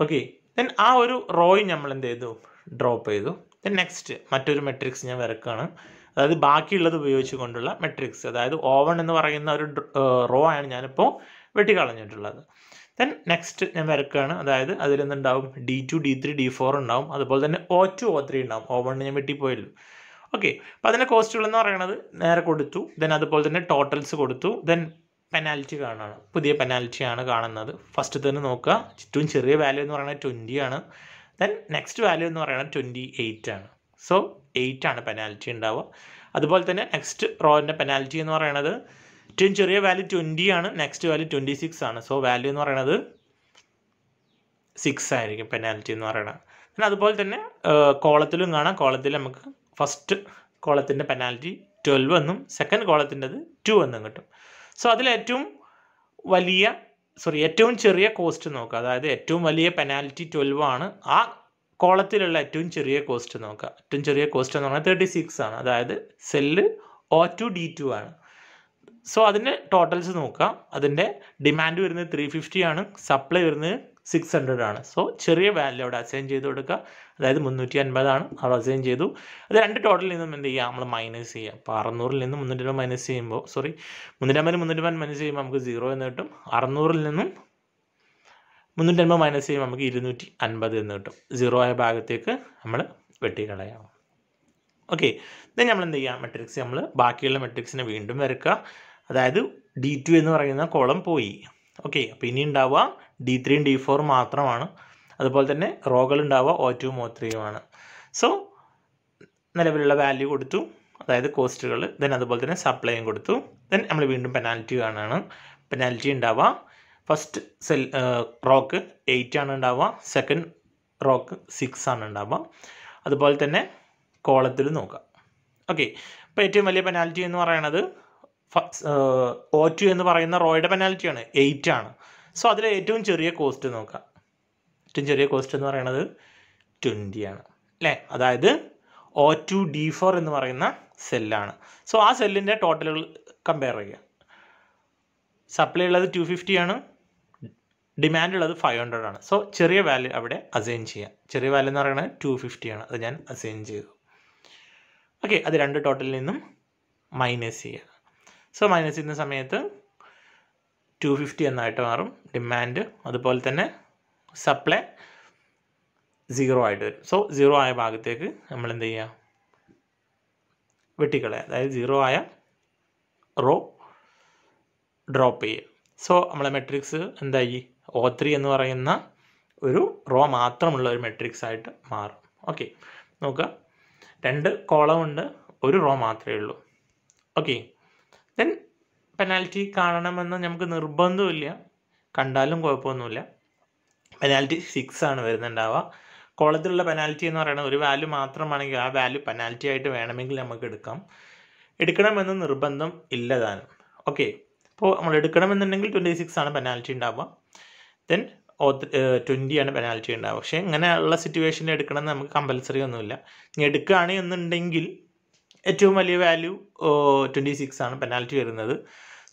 ഓക്കെ ദെൻ ആ ഒരു റോയ് നമ്മൾ എന്ത് ചെയ്തു? ഡ്രോപ്പ് ചെയ്തു. ദെൻ നെക്സ്റ്റ് മറ്റൊരു മെട്രിക്സ് ഞാൻ വരക്കുകയാണ് അതായത് ബാക്കിയുള്ളത് ഉപയോഗിച്ച് കൊണ്ടുള്ള മെട്രിക്സ് അതായത് ഓവൺ എന്ന് പറയുന്ന ഒരു റോ ആണ് ഞാനിപ്പോൾ വെട്ടിക്കളഞ്ഞിട്ടുള്ളത്. ദെൻ നെക്സ്റ്റ് ഞാൻ വരക്കുകയാണ്. അതായത് അതിൽ നിന്നുണ്ടാവും D two D three D four ഉണ്ടാവും. അതുപോലെ തന്നെ ഒ ടു ഒ ത്രീ ഉണ്ടാവും. ഓ വൺ ഞാൻ വെട്ടിപ്പോയല്ലോ. ഓക്കെ അപ്പോൾ അതിന്റെ കോസ്റ്റുകൾ എന്ന് പറയുന്നത് നേരെ കൊടുത്തു. ദെൻ അതുപോലെ തന്നെ ടോട്ടൽസ് കൊടുത്തു. ദെൻ പെനാൽറ്റി കാണുകയാണ് പുതിയ പെനാൽറ്റിയാണ് കാണുന്നത്. ഫസ്റ്റ് തന്നെ നോക്കുക. ഏറ്റവും ചെറിയ വാല്യൂ എന്ന് പറയുന്നത് ട്വന്റി ആണ്. ദെൻ നെക്സ്റ്റ് വാല്യൂ എന്ന് പറയുന്നത് ട്വന്റി എയ്റ്റ് ആണ്. സോ എയ്റ്റ് ആണ് പെനാൽറ്റി ഉണ്ടാവുക. അതുപോലെ തന്നെ നെക്സ്റ്റ് റോയിന്റെ പെനാൽറ്റി എന്ന് പറയുന്നത് ഏറ്റവും ചെറിയ വാല്യൂ ട്വന്റി ആണ്. നെക്സ്റ്റ് വാല്യൂ ട്വന്റി സിക്സ് ആണ്. സോ വാല്യൂ എന്ന് പറയുന്നത് സിക്സ് ആയിരിക്കും പെനാൽറ്റി എന്ന് പറയുന്നത് പിന്നെ അതുപോലെ തന്നെ കോളത്തിലും കാണാം. കോളത്തിൽ നമുക്ക് ഫസ്റ്റ് കോളത്തിന്റെ പെനാൽറ്റി ട്വൽവ് എന്നും സെക്കൻഡ് കോളത്തിന്റെത് ടു എന്നും കിട്ടും. സോ അതിലേറ്റവും വലിയ സോറി ഏറ്റവും ചെറിയ കോസ്റ്റ് നോക്കുക. അതായത് ഏറ്റവും വലിയ പെനാൽറ്റി ട്വൽവ് ആണ്. ആ കോളത്തിലുള്ള ഏറ്റവും ചെറിയ കോസ്റ്റ് നോക്കുക. ഏറ്റവും ചെറിയ കോസ്റ്റ് എന്ന് പറഞ്ഞാൽ തേർട്ടി സിക്സ് ആണ്. അതായത് cell O two D two ആണ്. സോ അതിന്റെ ടോട്ടൽസ് നോക്കാം. അതിന്റെ ഡിമാൻഡ് വരുന്നത് ത്രീ ഫിഫ്റ്റി ആണ്. സപ്ലൈ വരുന്നത് സിക്സ് ഹൺഡ്രഡ് ആണ്. സോ ചെറിയ വാല്യൂ അവിടെ അസൈൻ ചെയ്ത് കൊടുക്കുക. അതായത് മുന്നൂറ്റി അൻപതാണ് അവിടെ അസൈൻ ചെയ്തു. അത് രണ്ട് ടോട്ടലിൽ നിന്നും എന്ത് ചെയ്യുക നമ്മൾ മൈനസ് ചെയ്യുക അപ്പോൾ അറുന്നൂറിൽ നിന്ന് മുന്നൂറ്റി അൻപത് മൈനസ് ചെയ്യുമ്പോൾ സോറി മുന്നൂറ്റമ്പത് മുന്നൂറ്റി അൻപത് മൈനസ് ചെയ്യുമ്പോൾ നമുക്ക് സീറോ എന്ന് കിട്ടും. അറുന്നൂറിൽ നിന്നും മുന്നൂറ്റി അൻപത് മൈനസ് ചെയ്യുമ്പോൾ നമുക്ക് ഇരുന്നൂറ്റി അൻപത് എന്ന് കിട്ടും. സീറോ ആയ ഭാഗത്തേക്ക് നമ്മൾ വെട്ടിക്കളയാം. ഓക്കെ ദെൻ നമ്മൾ എന്ത് ചെയ്യുക മെട്രിക്സ് നമ്മൾ ബാക്കിയുള്ള മെട്രിക്സിനെ വീണ്ടും വരക്കുക അതായത് ഡി ടു എന്ന് പറയുന്ന കോളം പോയി. ഓക്കെ അപ്പോൾ ഇനി ഉണ്ടാവുക ഡി ത്രീയും ഡി ഫോറും മാത്രമാണ്. അതുപോലെ തന്നെ റോകൾ ഉണ്ടാവുക ഒ ടുവും ഒ ത്രീയുമാണ് സോ നിലവിലുള്ള വാല്യൂ കൊടുത്തു. അതായത് കോസ്റ്റുകൾ ദെൻ അതുപോലെ തന്നെ സപ്ലൈയും കൊടുത്തു. ദെൻ നമ്മൾ വീണ്ടും പെനാൽറ്റി കാണുകയാണ്. പെനാൽറ്റി ഉണ്ടാവുക. ഫസ്റ്റ് സെൽ റോക്ക് എയ്റ്റ് ആണ് ഉണ്ടാവുക. സെക്കൻഡ് റോക്ക് സിക്സ് ആണ് ഉണ്ടാവുക. അതുപോലെ തന്നെ കോളത്തിൽ നോക്കുക. ഓക്കെ അപ്പോൾ ഏറ്റവും വലിയ പെനാൽറ്റി എന്ന് പറയുന്നത് ഒ ടു എന്ന് പറയുന്ന റോയുടെ പെനാൽറ്റിയാണ് എയ്റ്റ് ആണ്. സോ അതിലെ ഏറ്റവും ചെറിയ കോസ്റ്റ് നോക്കാം. ഏറ്റവും ചെറിയ കോസ്റ്റ് എന്ന് പറയുന്നത് ട്വന്റി ആണ്. അല്ലേ അതായത് ഒ ടു ഡി ഫോർ എന്ന് പറയുന്ന സെല്ലാണ് സോ ആ സെല്ലിന്റെ ടോട്ടലുകൾ കമ്പയർ ചെയ്യുക സപ്ലൈ ഉള്ളത് ടു ഫിഫ്റ്റി ആണ്. ഡിമാൻഡ് ഉള്ളത് ഫൈവ് ഹൺഡ്രഡ് ആണ്. സോ ചെറിയ വാല്യൂ അവിടെ അസൈൻ ചെയ്യാം. ചെറിയ വാല്യൂ എന്ന് പറയുന്നത് ടു ഫിഫ്റ്റി ആണ്. അത് ഞാൻ അസൈൻ ചെയ്തു. ഓക്കെ അത് രണ്ട് ടോട്ടലിൽ നിന്നും മൈനസ് ചെയ്യുക സോ മൈനസ് ചെയ്യുന്ന സമയത്ത് ടു ഫിഫ്റ്റി എന്നായിട്ട് മാറും. ഡിമാൻഡ് അതുപോലെ തന്നെ സപ്ലൈ സീറോ ആയിട്ട് വരും. സോ സീറോ ആയ ഭാഗത്തേക്ക് നമ്മൾ എന്ത് ചെയ്യുക? വെട്ടിക്കളയ അതായത് സീറോ ആയ റോ ഡ്രോപ്പ് ചെയ്യുക. സോ നമ്മളെ മെട്രിക്സ് എന്തായി? ഒ ത്രീ എന്ന് പറയുന്ന ഒരു റോ മാത്രമുള്ള ഒരു മെട്രിക്സ് ആയിട്ട് മാറും. ഓക്കെ നോക്കുക. രണ്ട് കോളം ഉണ്ട്. ഒരു റോ മാത്രമേ ഉള്ളൂ. ഓക്കെ ദെൻ പെനാൽറ്റി കാണണമെന്ന് നമുക്ക് നിർബന്ധമില്ല കണ്ടാലും കുഴപ്പമൊന്നുമില്ല. പെനാൽറ്റി സിക്സ് ആണ് വരുന്നുണ്ടാവുക. കോളത്തിലുള്ള പെനാൽറ്റി എന്ന് പറയുന്നത് ഒരു വാല്യൂ മാത്രമാണെങ്കിൽ ആ വാല്യൂ പെനാൽറ്റി ആയിട്ട് വേണമെങ്കിൽ നമുക്ക് എടുക്കാം. എടുക്കണമെന്ന് നിർബന്ധം ഇല്ലതാനും ഓക്കെ അപ്പോൾ നമ്മൾ എടുക്കണമെന്നുണ്ടെങ്കിൽ ട്വന്റി സിക്സ് ആണ് പെനാൽറ്റി ഉണ്ടാവുക. ദെൻ ട്വന്റി ആണ് പെനാൽറ്റി ഉണ്ടാവുക. പക്ഷേ ഇങ്ങനെയുള്ള സിറ്റുവേഷനിൽ എടുക്കണമെന്ന് നമുക്ക് കമ്പൽസറി ഒന്നുമില്ല. ഇനി എടുക്കുകയാണ് എന്നുണ്ടെങ്കിൽ ഏറ്റവും വലിയ വാല്യൂ ട്വന്റി സിക്സ് ആണ് പെനാൽറ്റി വരുന്നത്.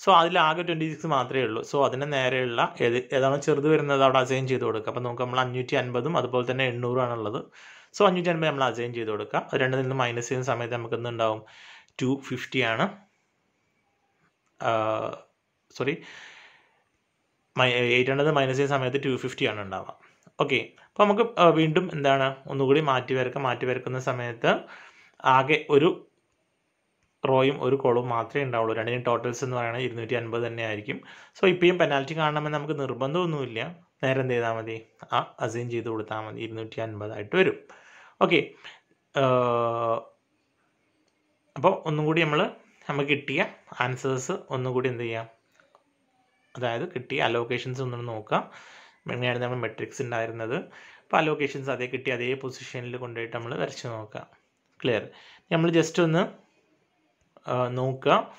സോ അതിലാകെ ട്വന്റി സിക്സ് മാത്രമേ ഉള്ളൂ. സോ അതിന് നേരെയുള്ള ഏത് ഏതാണോ ചെറുത് വരുന്നത് അവിടെ അസൈൻ ചെയ്ത് കൊടുക്കുക. അപ്പോൾ നമുക്ക് നമ്മൾ അഞ്ഞൂറ്റി അൻപതും അതുപോലെ തന്നെ എണ്ണൂറാണുള്ളത് സോ അഞ്ഞൂറ്റി അൻപത് നമ്മൾ അസൈൻ ചെയ്ത് കൊടുക്കുക. അത് രണ്ടിൽ നിന്ന് മൈനസ് ചെയ്യുന്ന സമയത്ത് നമുക്ക് എന്തുണ്ടാവും ടു ഫിഫ്റ്റി ആണ്. Sorry my eight hundred minus ചെയ്യുന്ന സമയത്ത് ടു ഫിഫ്റ്റി ആണ് ഉണ്ടാവുക. ഓക്കെ അപ്പോൾ നമുക്ക് വീണ്ടും എന്താണ്? ഒന്നുകൂടി മാറ്റി വരക്കുക മാറ്റി വരക്കുന്ന സമയത്ത് ആകെ ഒരു റോയും ഒരു കോളവും മാത്രമേ ഉണ്ടാവുള്ളൂ. രണ്ടിനും ടോട്ടൽസ് എന്ന് പറയുന്നത് ഇരുന്നൂറ്റി അൻപത് തന്നെ ആയിരിക്കും സോ ഇപ്പോഴും പെനാൽറ്റി കാണണമെന്ന് നമുക്ക് നിർബന്ധമൊന്നുമില്ല. നേരെ എന്ത് ചെയ്താൽ മതി? ആ അസൈൻ ചെയ്ത് കൊടുത്താൽ മതി. ഇരുന്നൂറ്റി അൻപതായിട്ട് വരും ഓക്കെ അപ്പോൾ ഒന്നും കൂടി നമ്മൾ നമുക്ക് കിട്ടിയ ആൻസേഴ്സ് ഒന്നും കൂടി എന്ത് ചെയ്യാം? അതായത് കിട്ടിയ അലോക്കേഷൻസ് ഒന്നും നോക്കാം. എങ്ങനെയാണ് നമ്മൾ മെട്രിക്സ് ഉണ്ടായിരുന്നത്? അപ്പോൾ അലോക്കേഷൻസ് അതേ കിട്ടി അതേ പൊസിഷനിൽ കൊണ്ടുപോയിട്ട് നമ്മൾ വരച്ച് നോക്കാം. ക്ലിയർ നമ്മൾ ജസ്റ്റ് ഒന്ന് നോക്കുക.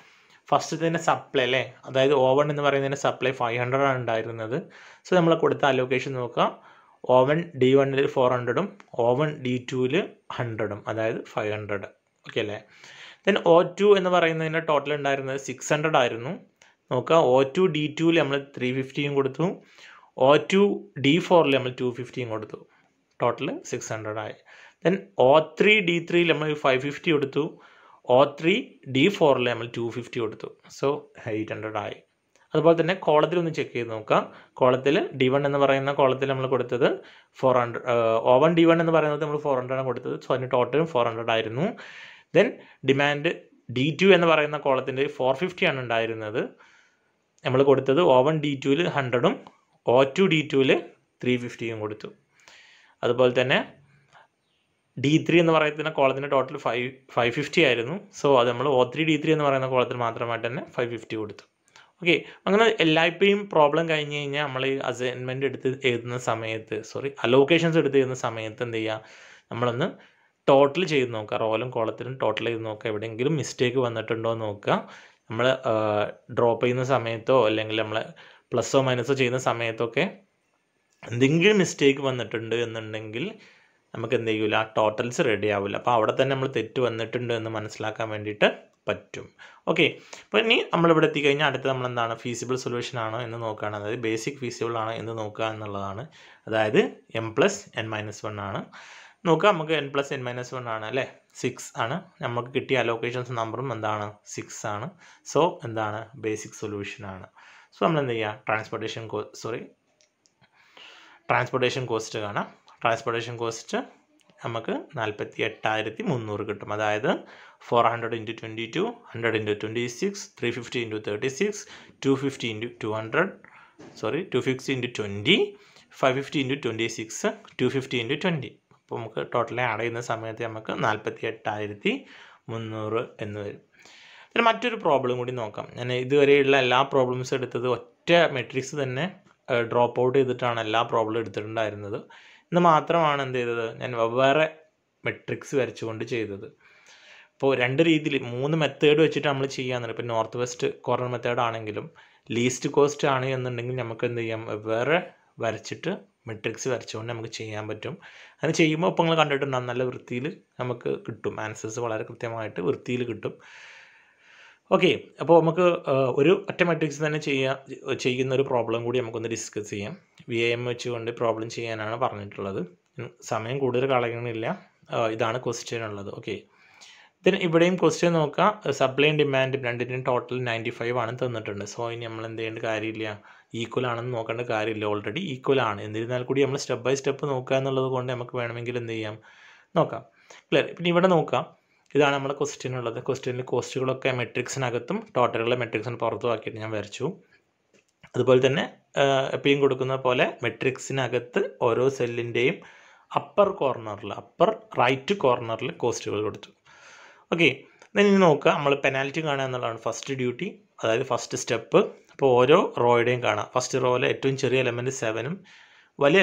ഫസ്റ്റ് തന്നെ സപ്ലൈ അല്ലേ? അതായത് ഓവൺ എന്ന് പറയുന്നതിന്റെ സപ്ലൈ ഫൈവ് ഹൺഡ്രഡ് ആണ് ഉണ്ടായിരുന്നത്. സോ നമ്മൾ കൊടുത്ത അലോക്കേഷൻ നോക്കുക. ഓവൻ ഡി വണ്ണിൽ ഫോർ ഹൺഡ്രഡും ഓവൻ ഡി ടുവിൽ ഹൺഡ്രഡും അതായത് ഫൈവ് ഹൺഡ്രഡ് ഓക്കെ അല്ലേ? ദെൻ ഒ ടു എന്ന് പറയുന്നതിന്റെ ടോട്ടൽ ഉണ്ടായിരുന്നത് സിക്സ് ഹൺഡ്രഡ് ആയിരുന്നു. നോക്കുക. ഒ ടു ഡി ടുവിൽ നമ്മൾ ത്രീ ഫിഫ്റ്റിയും കൊടുത്തു. ഒ ടു ഡി ഫോറിൽ നമ്മൾ ടു ഫിഫ്റ്റിയും കൊടുത്തു. ടോട്ടൽ സിക്സ് ഹൺഡ്രഡ് ആയി. ദെൻ ഒ ത്രീ ഡി ത്രീയിൽ നമ്മൾ ഫൈവ് ഫിഫ്റ്റി കൊടുത്തു. ഒ ത്രീ ഡി ഫോറിൽ നമ്മൾ ടു ഫിഫ്റ്റി കൊടുത്തു. സോ എയ്റ്റ് ഹൺഡ്രഡ് ആയി. അതുപോലെ തന്നെ കോളത്തിൽ ഒന്ന് ചെക്ക് ചെയ്ത് നോക്കാം. കോളത്തിൽ ഡി വൺ എന്ന് പറയുന്ന കോളത്തിൽ നമ്മൾ കൊടുത്തത് four hundred O D one എന്ന് പറയുന്നത് നമ്മൾ ഫോർ ഹൺഡ്രഡ് ആണ് കൊടുത്തത്. സോ അതിന് ടോട്ടലും ഫോർ ഹൺഡ്രഡ് ആയിരുന്നു. ദെൻ ഡിമാൻഡ് ഡി ടു എന്ന് പറയുന്ന കോളത്തിന്റെ ഫോർ ഫിഫ്റ്റി ആണ് ഉണ്ടായിരുന്നത്. നമ്മൾ കൊടുത്തത് വൺ ഡി ടുവിൽ ഹൺഡ്രഡും ഒ ടു ഡി ടുവിൽ ത്രീ ഫിഫ്റ്റിയും കൊടുത്തു. അതുപോലെ തന്നെ ഡി ത്രീ എന്ന് പറയുന്ന കോളത്തിന്റെ ടോട്ടൽ ഫൈവ് ഫൈവ് ഫിഫ്റ്റി ആയിരുന്നു. സോ അത് നമ്മൾ ഒ ത്രീ ഡി ത്രീ എന്ന് പറയുന്ന കോളത്തിൽ മാത്രമായിട്ട് തന്നെ ഫൈവ് ഫിഫ്റ്റി കൊടുത്തു. ഓക്കെ അങ്ങനെ എല്ലായ്പ്പോഴും പ്രോബ്ലം കഴിഞ്ഞ് കഴിഞ്ഞാൽ നമ്മൾ ഈ അസൈൻമെന്റ് എടുത്ത് എഴുതുന്ന സമയത്ത് സോറി അലോക്കേഷൻസ് എടുത്ത് എഴുതുന്ന സമയത്ത് എന്ത് ചെയ്യുക നമ്മളൊന്ന് ടോട്ടൽ ചെയ്ത് നോക്കുക. റോലും കോളത്തിലും ടോട്ടൽ ചെയ്ത് നോക്കുക. എവിടെയെങ്കിലും മിസ്റ്റേക്ക് വന്നിട്ടുണ്ടോ എന്ന് നോക്കുക. നമ്മൾ ഡ്രോപ്പ് ചെയ്യുന്ന സമയത്തോ അല്ലെങ്കിൽ നമ്മൾ പ്ലസ്സോ മൈനസോ ചെയ്യുന്ന സമയത്തൊക്കെ എന്തെങ്കിലും മിസ്റ്റേക്ക് വന്നിട്ടുണ്ട് എന്നുണ്ടെങ്കിൽ നമുക്ക് എന്ത് ചെയ്യൂല ടോട്ടൽസ് റെഡി ആവില്ല അപ്പോൾ അവിടെ തന്നെ നമ്മൾ തെറ്റ് വന്നിട്ടുണ്ട് എന്ന് മനസ്സിലാക്കാൻ വേണ്ടിയിട്ട് പറ്റും. ഓക്കെ അപ്പോൾ ഇനി നമ്മളിവിടെ എത്തിക്കഴിഞ്ഞാൽ അടുത്ത നമ്മൾ എന്താണ് ഫീസിബിൾ സൊല്യൂഷൻ ആണോ എന്ന് നോക്കുകയാണ്. അതായത് ബേസിക് ഫീസിബിൾ ആണോ എന്ന് നോക്കുക എന്നുള്ളതാണ്. അതായത് M plus N minus one ആണ്. നോക്കുക നമുക്ക് N plus N minus one ആണ് അല്ലേ? സിക്സ് ആണ്. നമുക്ക് കിട്ടിയ അലോക്കേഷൻസ് നമ്പറും എന്താണ്? സിക്സ് ആണ്. സോ എന്താണ്? ബേസിക് സൊല്യൂഷൻ ആണ്. സോ നമ്മൾ എന്ത് ചെയ്യുക ട്രാൻസ്പോർട്ടേഷൻ സോറി ട്രാൻസ്പോർട്ടേഷൻ കോസ്റ്റ് കാണാം. ട്രാൻസ്പോർട്ടേഷൻ കോസ്റ്റ് നമുക്ക് നാൽപ്പത്തി എട്ടായിരത്തി മുന്നൂറ് കിട്ടും. അതായത് four hundred into twenty two hundred into twenty six three fifty into thirty six two fifty into two hundred sorry two fifty into twenty five fifty into twenty six two fifty into twenty അപ്പോൾ നമുക്ക് totally add ചെയ്യുന്ന സമയത്ത് നമുക്ക് നാൽപ്പത്തി എട്ടായിരത്തി മുന്നൂറ് എന്ന് വരും. പിന്നെ മറ്റൊരു പ്രോബ്ലം കൂടി നോക്കാം. ഞാൻ ഇതുവരെയുള്ള എല്ലാ പ്രോബ്ലംസും എടുത്തത് ഒറ്റ മെട്രിക്സ് തന്നെ ഡ്രോപ്പ് ഔട്ട് ചെയ്തിട്ടാണ് എല്ലാ പ്രോബ്ലം എടുത്തിട്ടുണ്ടായിരുന്നത്. ഇന്ന് മാത്രമാണ് എന്ത് ചെയ്തത്? ഞാൻ വെവ്വേറെ മെട്രിക്സ് വരച്ചുകൊണ്ട് ചെയ്തത്. ഇപ്പോൾ രണ്ട് രീതിയിൽ മൂന്ന് മെത്തേഡ് വെച്ചിട്ട് നമ്മൾ ചെയ്യാന്നുണ്ട്. ഇപ്പോൾ നോർത്ത് വെസ്റ്റ് കോർണർ മെത്തേഡ് ആണെങ്കിലും ലീസ്റ്റ് കോസ്റ്റ് ആണ് എന്നുണ്ടെങ്കിൽ നമുക്ക് എന്ത് ചെയ്യാം? വെവ്വേറെ വരച്ചിട്ട് മെട്രിക്സ് വരച്ചുകൊണ്ട് നമുക്ക് ചെയ്യാൻ പറ്റും. അത് ചെയ്യുമ്പോൾ ഇപ്പോൾ നിങ്ങൾ കണ്ടിട്ടുണ്ടാകും നല്ല വൃത്തിയിൽ നമുക്ക് കിട്ടും. ആൻസേഴ്സ് വളരെ കൃത്യമായിട്ട് വൃത്തിയിൽ കിട്ടും. ഓക്കെ അപ്പോൾ നമുക്ക് ഒരു ഒറ്റ മെട്രിക്സ് തന്നെ ചെയ്യുക ചെയ്യുന്ന ഒരു പ്രോബ്ലം കൂടി നമുക്കൊന്ന് ഡിസ്കസ് ചെയ്യാം. വി എം വെച്ചുകൊണ്ട് പ്രോബ്ലം ചെയ്യാനാണ് പറഞ്ഞിട്ടുള്ളത്. സമയം കൂടുതൽ കളയണില്ല ഇതാണ് ക്വസ്റ്റ്യൻ ഉള്ളത്. ഓക്കെ ദെൻ ഇവിടെയും ക്വസ്റ്റ്യൻ നോക്കുക ആൻഡ് ഡിമാൻഡ് രണ്ടിന്റെയും ടോട്ടൽ നയന്റി ഫൈവ് ആണ് തന്നിട്ടുണ്ട്. സോ ഇനി നമ്മൾ എന്ത് ചെയ്യേണ്ട കാര്യമില്ല. ഈക്വൽ ആണെന്ന് നോക്കേണ്ട കാര്യമില്ല. ഓൾറെഡി ഈക്വൽ ആണ്. എന്നിരുന്നാൽ കൂടി നമ്മൾ സ്റ്റെപ്പ് ബൈ സ്റ്റെപ്പ് നോക്കുക എന്നുള്ളത് കൊണ്ട് നമുക്ക് വേണമെങ്കിൽ എന്ത് ചെയ്യാം? നോക്കാം. ക്ലിയർ പിന്നെ ഇവിടെ നോക്കാം. ഇതാണ് നമ്മുടെ ക്വസ്റ്റ്യൻ ഉള്ളത്. ക്വസ്റ്റ്യനിൽ കോസ്റ്റുകളൊക്കെ മെട്രിക്സിനകത്തും ടോട്ടലുകളെ മെട്രിക്സിന് പുറത്തുമാക്കിയിട്ട് ഞാൻ വരച്ചു. അതുപോലെ തന്നെ എപ്പോഴും കൊടുക്കുന്ന പോലെ മെട്രിക്സിനകത്ത് ഓരോ സെല്ലിന്റെയും അപ്പർ കോർണറിൽ അപ്പർ റൈറ്റ് കോർണറിൽ കോസ്റ്റുകൾ കൊടുത്തു. ഓക്കെ ഇനി നോക്കുക. നമ്മൾ പെനാൽറ്റി കാണുക എന്നുള്ളതാണ് ഫസ്റ്റ് ഡ്യൂട്ടി അതായത് ഫസ്റ്റ് സ്റ്റെപ്പ് അപ്പോൾ ഓരോ റോയുടെയും കാണാം. ഫസ്റ്റ് റോയിലെ ഏറ്റവും ചെറിയ എലമെന്റ് സെവനും വലിയ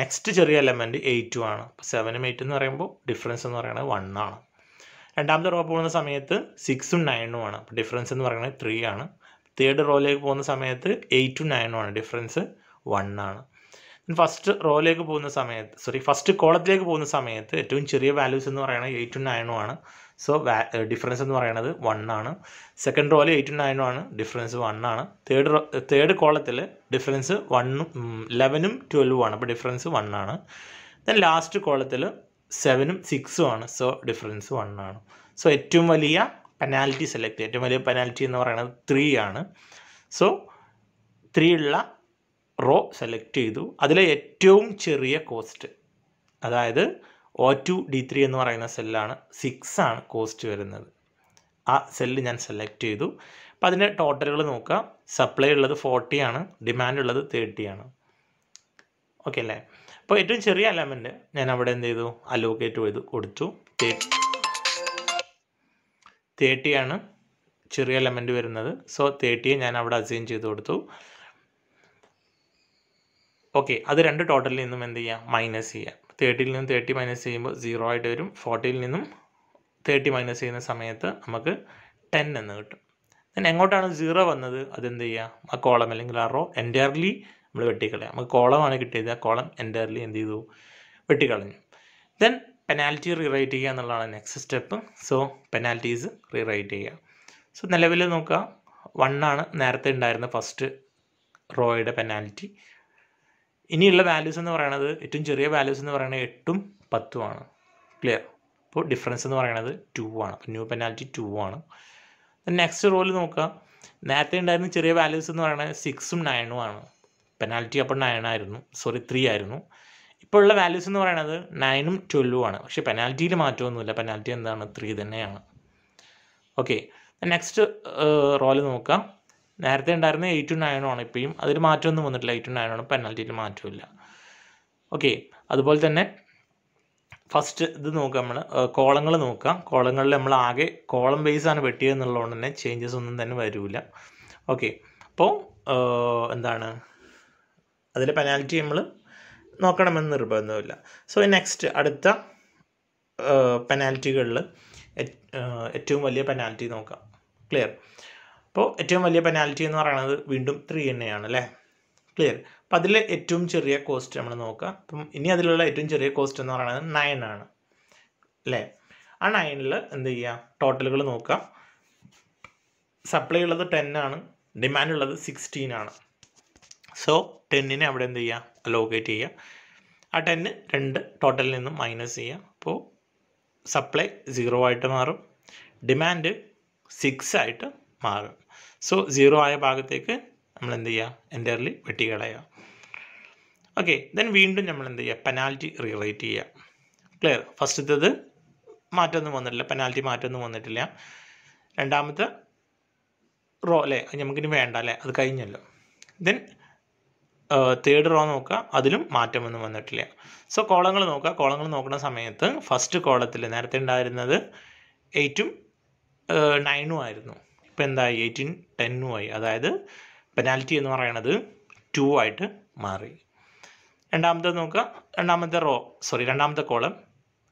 നെക്സ്റ്റ് ചെറിയ എലമെന്റ് എയ്റ്റും ആണ്. അപ്പോൾ സെവനും എയ്റ്റും എന്ന് പറയുമ്പോൾ ഡിഫറൻസ് എന്ന് പറയുന്നത് വൺ ആണ്. രണ്ടാമത്തെ റോ പോകുന്ന സമയത്ത് സിക്സും നയനും ആണ്. അപ്പോൾ ഡിഫറൻസ് എന്ന് പറയുന്നത് ത്രീ ആണ്. തേർഡ് റോയിലേക്ക് പോകുന്ന സമയത്ത് എയ്റ്റും നയനും ആണ്. ഡിഫറൻസ് വൺ ആണ്. ഫസ്റ്റ് റോയിലേക്ക് പോകുന്ന സമയത്ത് സോറി ഫസ്റ്റ് കോളത്തിലേക്ക് പോകുന്ന സമയത്ത് ഏറ്റവും ചെറിയ വാല്യൂസ് എന്ന് പറയുന്നത് എയ്റ്റും നയനും ആണ്. സോ ഡിഫറൻസ് എന്ന് പറയുന്നത് വൺ ആണ്. സെക്കൻഡ് റോയിൽ എയ്റ്റും നയനും ആണ്. ഡിഫറൻസ് വൺ ആണ്. തേർഡ് റോ തേർഡ് കോളത്തിൽ ഡിഫറൻസ് വണ്ണും ലെവനും ട്വൽവും ആണ്. അപ്പോൾ ഡിഫറൻസ് വൺ ആണ്. ദെൻ ലാസ്റ്റ് കോളത്തിൽ സെവനും സിക്സും ആണ്. സോ ഡിഫറൻസ് വൺ ആണ്. സോ ഏറ്റവും വലിയ പെനാൽറ്റി സെലക്ട് ഏറ്റവും വലിയ പെനാൽറ്റി എന്ന് പറയുന്നത് ത്രീ ആണ്. സോ ത്രീ ഉള്ള റോ സെലക്ട് ചെയ്തു. അതിലെ ഏറ്റവും ചെറിയ കോസ്റ്റ് അതായത് ഒ ടു ഡി ത്രീ എന്ന് പറയുന്ന സെല്ലാണ് സിക്സ് ആണ് കോസ്റ്റ് വരുന്നത്. ആ സെല്ല് ഞാൻ സെലക്ട് ചെയ്തു. അപ്പോൾ അതിന്റെ ടോട്ടലുകൾ നോക്കുക. സപ്ലൈ ഉള്ളത് ഫോർട്ടി ആണ്. ഡിമാൻഡ് ഉള്ളത് തേർട്ടി ആണ്. ഓക്കെ അല്ലേ? അപ്പോൾ ഏറ്റവും ചെറിയ എലമെന്റ് ഞാൻ അവിടെ എന്ത് ചെയ്തു? അലോക്കേറ്റ് ചെയ്തു. കൊടുത്തു. തേർട്ടി ചെറിയ എലമെന്റ് വരുന്നത്. സോ തേർട്ടിയെ ഞാൻ അവിടെ അസൈൻ ചെയ്ത് കൊടുത്തു. ഓക്കെ അത് രണ്ട് ടോട്ടലിൽ നിന്നും എന്ത് ചെയ്യാം? മൈനസ് ചെയ്യാം. തേർട്ടിയിൽ നിന്നും തേർട്ടി മൈനസ് ചെയ്യുമ്പോൾ സീറോ ആയിട്ട് വരും. ഫോർട്ടിയിൽ നിന്നും തേർട്ടി മൈനസ് ചെയ്യുന്ന സമയത്ത് നമുക്ക് ടെൻ എന്ന് കിട്ടും. ദെൻ എങ്ങോട്ടാണ് സീറോ വന്നത്? അതെന്ത് ചെയ്യുക ആ കോളം അല്ലെങ്കിൽ ആ റോ എന്റയർലി നമ്മൾ വെട്ടിക്കളയാം. നമുക്ക് കോളമാണ് കിട്ടിയത്. ആ കോളം എന്റയർലി എന്ത് ചെയ്തു? വെട്ടിക്കളഞ്ഞു. ദെൻ പെനാൽറ്റി റീറൈറ്റ് ചെയ്യുക എന്നുള്ളതാണ് next step so penalties rewrite ചെയ്യുക. സോ നിലവിൽ നോക്കുക. വൺ ആണ് നേരത്തെ ഉണ്ടായിരുന്ന ഫസ്റ്റ് റോയുടെ പെനാൽറ്റി ഇനിയുള്ള വാല്യൂസ് എന്ന് പറയുന്നത് ഏറ്റവും ചെറിയ വാല്യൂസ് എന്ന് പറയുന്നത് എട്ടും പത്തുമാണ് ക്ലിയർ അപ്പോൾ ഡിഫറൻസ് എന്ന് പറയുന്നത് ടു ആണ്. അപ്പോൾ ന്യൂ പെനാൽറ്റി ടു ആണ്. നെക്സ്റ്റ് റോയിൽ നോക്കുക. നേരത്തെ ഉണ്ടായിരുന്ന ചെറിയ വാല്യൂസ് എന്ന് പറയുന്നത് സിക്സും നയനും ആണ്. പെനാൽറ്റി അപ്പോൾ നയൻ ആയിരുന്നു. സോറി ത്രീ ആയിരുന്നു. ഇപ്പോൾ ഉള്ള വാല്യൂസ് എന്ന് പറയുന്നത് നയനും ട്വൽവും ആണ്. പക്ഷേ പെനാൽറ്റിയിൽ മാറ്റമൊന്നുമില്ല. പെനാൽറ്റി എന്താണ്? ത്രീ തന്നെയാണ്. ഓക്കെ നെക്സ്റ്റ് റോൽ നോക്കാം. നേരത്തെ ഉണ്ടായിരുന്ന എയ്റ്റ് നയനും ആണ് ഇപ്പോഴും അതിൽ മാറ്റമൊന്നും വന്നിട്ടില്ല. എയ്റ്റ് ടു നയനാണ് പെനാൽറ്റിയിൽ മാറ്റമില്ല. ഓക്കെ അതുപോലെ തന്നെ ഫസ്റ്റ് ഇത് നോക്കാം നമ്മൾ കോളങ്ങൾ നോക്കാം. കോളങ്ങളിൽ നമ്മൾ ആകെ കോളം ബേസ് ആണ് വെട്ടിയത് എന്നുള്ളതുകൊണ്ട് തന്നെ ചേഞ്ചസ് ഒന്നും തന്നെ വരില്ല ഓക്കെ അപ്പോൾ എന്താണ്? അതിൽ പെനാൽറ്റി നമ്മൾ നോക്കണമെന്ന് നിർബന്ധമില്ല സോ നെക്സ്റ്റ് അടുത്ത പെനാൽറ്റികളിൽ ഏറ്റവും വലിയ പെനാൽറ്റി നോക്കാം. ക്ലിയർ അപ്പോൾ ഏറ്റവും വലിയ പെനാൽറ്റി എന്ന് പറയുന്നത് വീണ്ടും ത്രീ തന്നെയാണ് അല്ലേ? ക്ലിയർ അപ്പോൾ അതിൽ ഏറ്റവും ചെറിയ കോസ്റ്റ് നമ്മൾ നോക്കുക അപ്പം ഇനി അതിലുള്ള ഏറ്റവും ചെറിയ കോസ്റ്റ് എന്ന് പറയുന്നത് നയൻ ആണ്. അല്ലേ? ആ നയനിൽ എന്ത് ചെയ്യുക ടോട്ടലുകൾ നോക്കാം. സപ്ലൈ ഉള്ളത് ടെൻ ആണ്. ഡിമാൻഡ് ഉള്ളത് സിക്സ്റ്റീൻ ആണ്. സോ ടെന്നിനെ അവിടെ എന്ത് ചെയ്യുക അലോക്കേറ്റ് ചെയ്യുക ആ ടെന്ന് രണ്ട് ടോട്ടലിൽ നിന്നും മൈനസ് ചെയ്യുക അപ്പോൾ സപ്ലൈ സീറോ ആയിട്ട് മാറും. ഡിമാൻഡ് സിക്സ് ആയിട്ട് മാറും. സോ സീറോ ആയ ഭാഗത്തേക്ക് നമ്മൾ എന്ത് ചെയ്യുക എന്റയർലി വെട്ടിക്കളയുക ഓക്കെ ദെൻ വീണ്ടും നമ്മൾ എന്ത് ചെയ്യുക പെനാൽറ്റി റീറേറ്റ് ചെയ്യുക ക്ലിയർ ഫസ്റ്റത്തേത് മാറ്റമൊന്നും വന്നിട്ടില്ല. പെനാൽറ്റി മാറ്റമൊന്നും വന്നിട്ടില്ല. രണ്ടാമത്തെ റോ അല്ലേ? നമുക്കിനി വേണ്ട അല്ലേ? അത് കഴിഞ്ഞല്ലോ. ദെൻ തേർഡ് റോ നോക്കുക. അതിലും മാറ്റമൊന്നും വന്നിട്ടില്ല. സോ കോളങ്ങൾ നോക്കുക. കോളങ്ങൾ നോക്കുന്ന സമയത്ത് ഫസ്റ്റ് കോളത്തിൽ നേരത്തെ ഉണ്ടായിരുന്നത് എയ്റ്റും നയനും ആയിരുന്നു. ഇപ്പോൾ എന്തായി? എയ്റ്റീൻ ടെന്നും ആയി. അതായത് പെനാൽറ്റി എന്ന് പറയുന്നത് ടു ആയിട്ട് മാറി. രണ്ടാമത്തെ നോക്കുക. രണ്ടാമത്തെ റോ സോറി രണ്ടാമത്തെ കോളം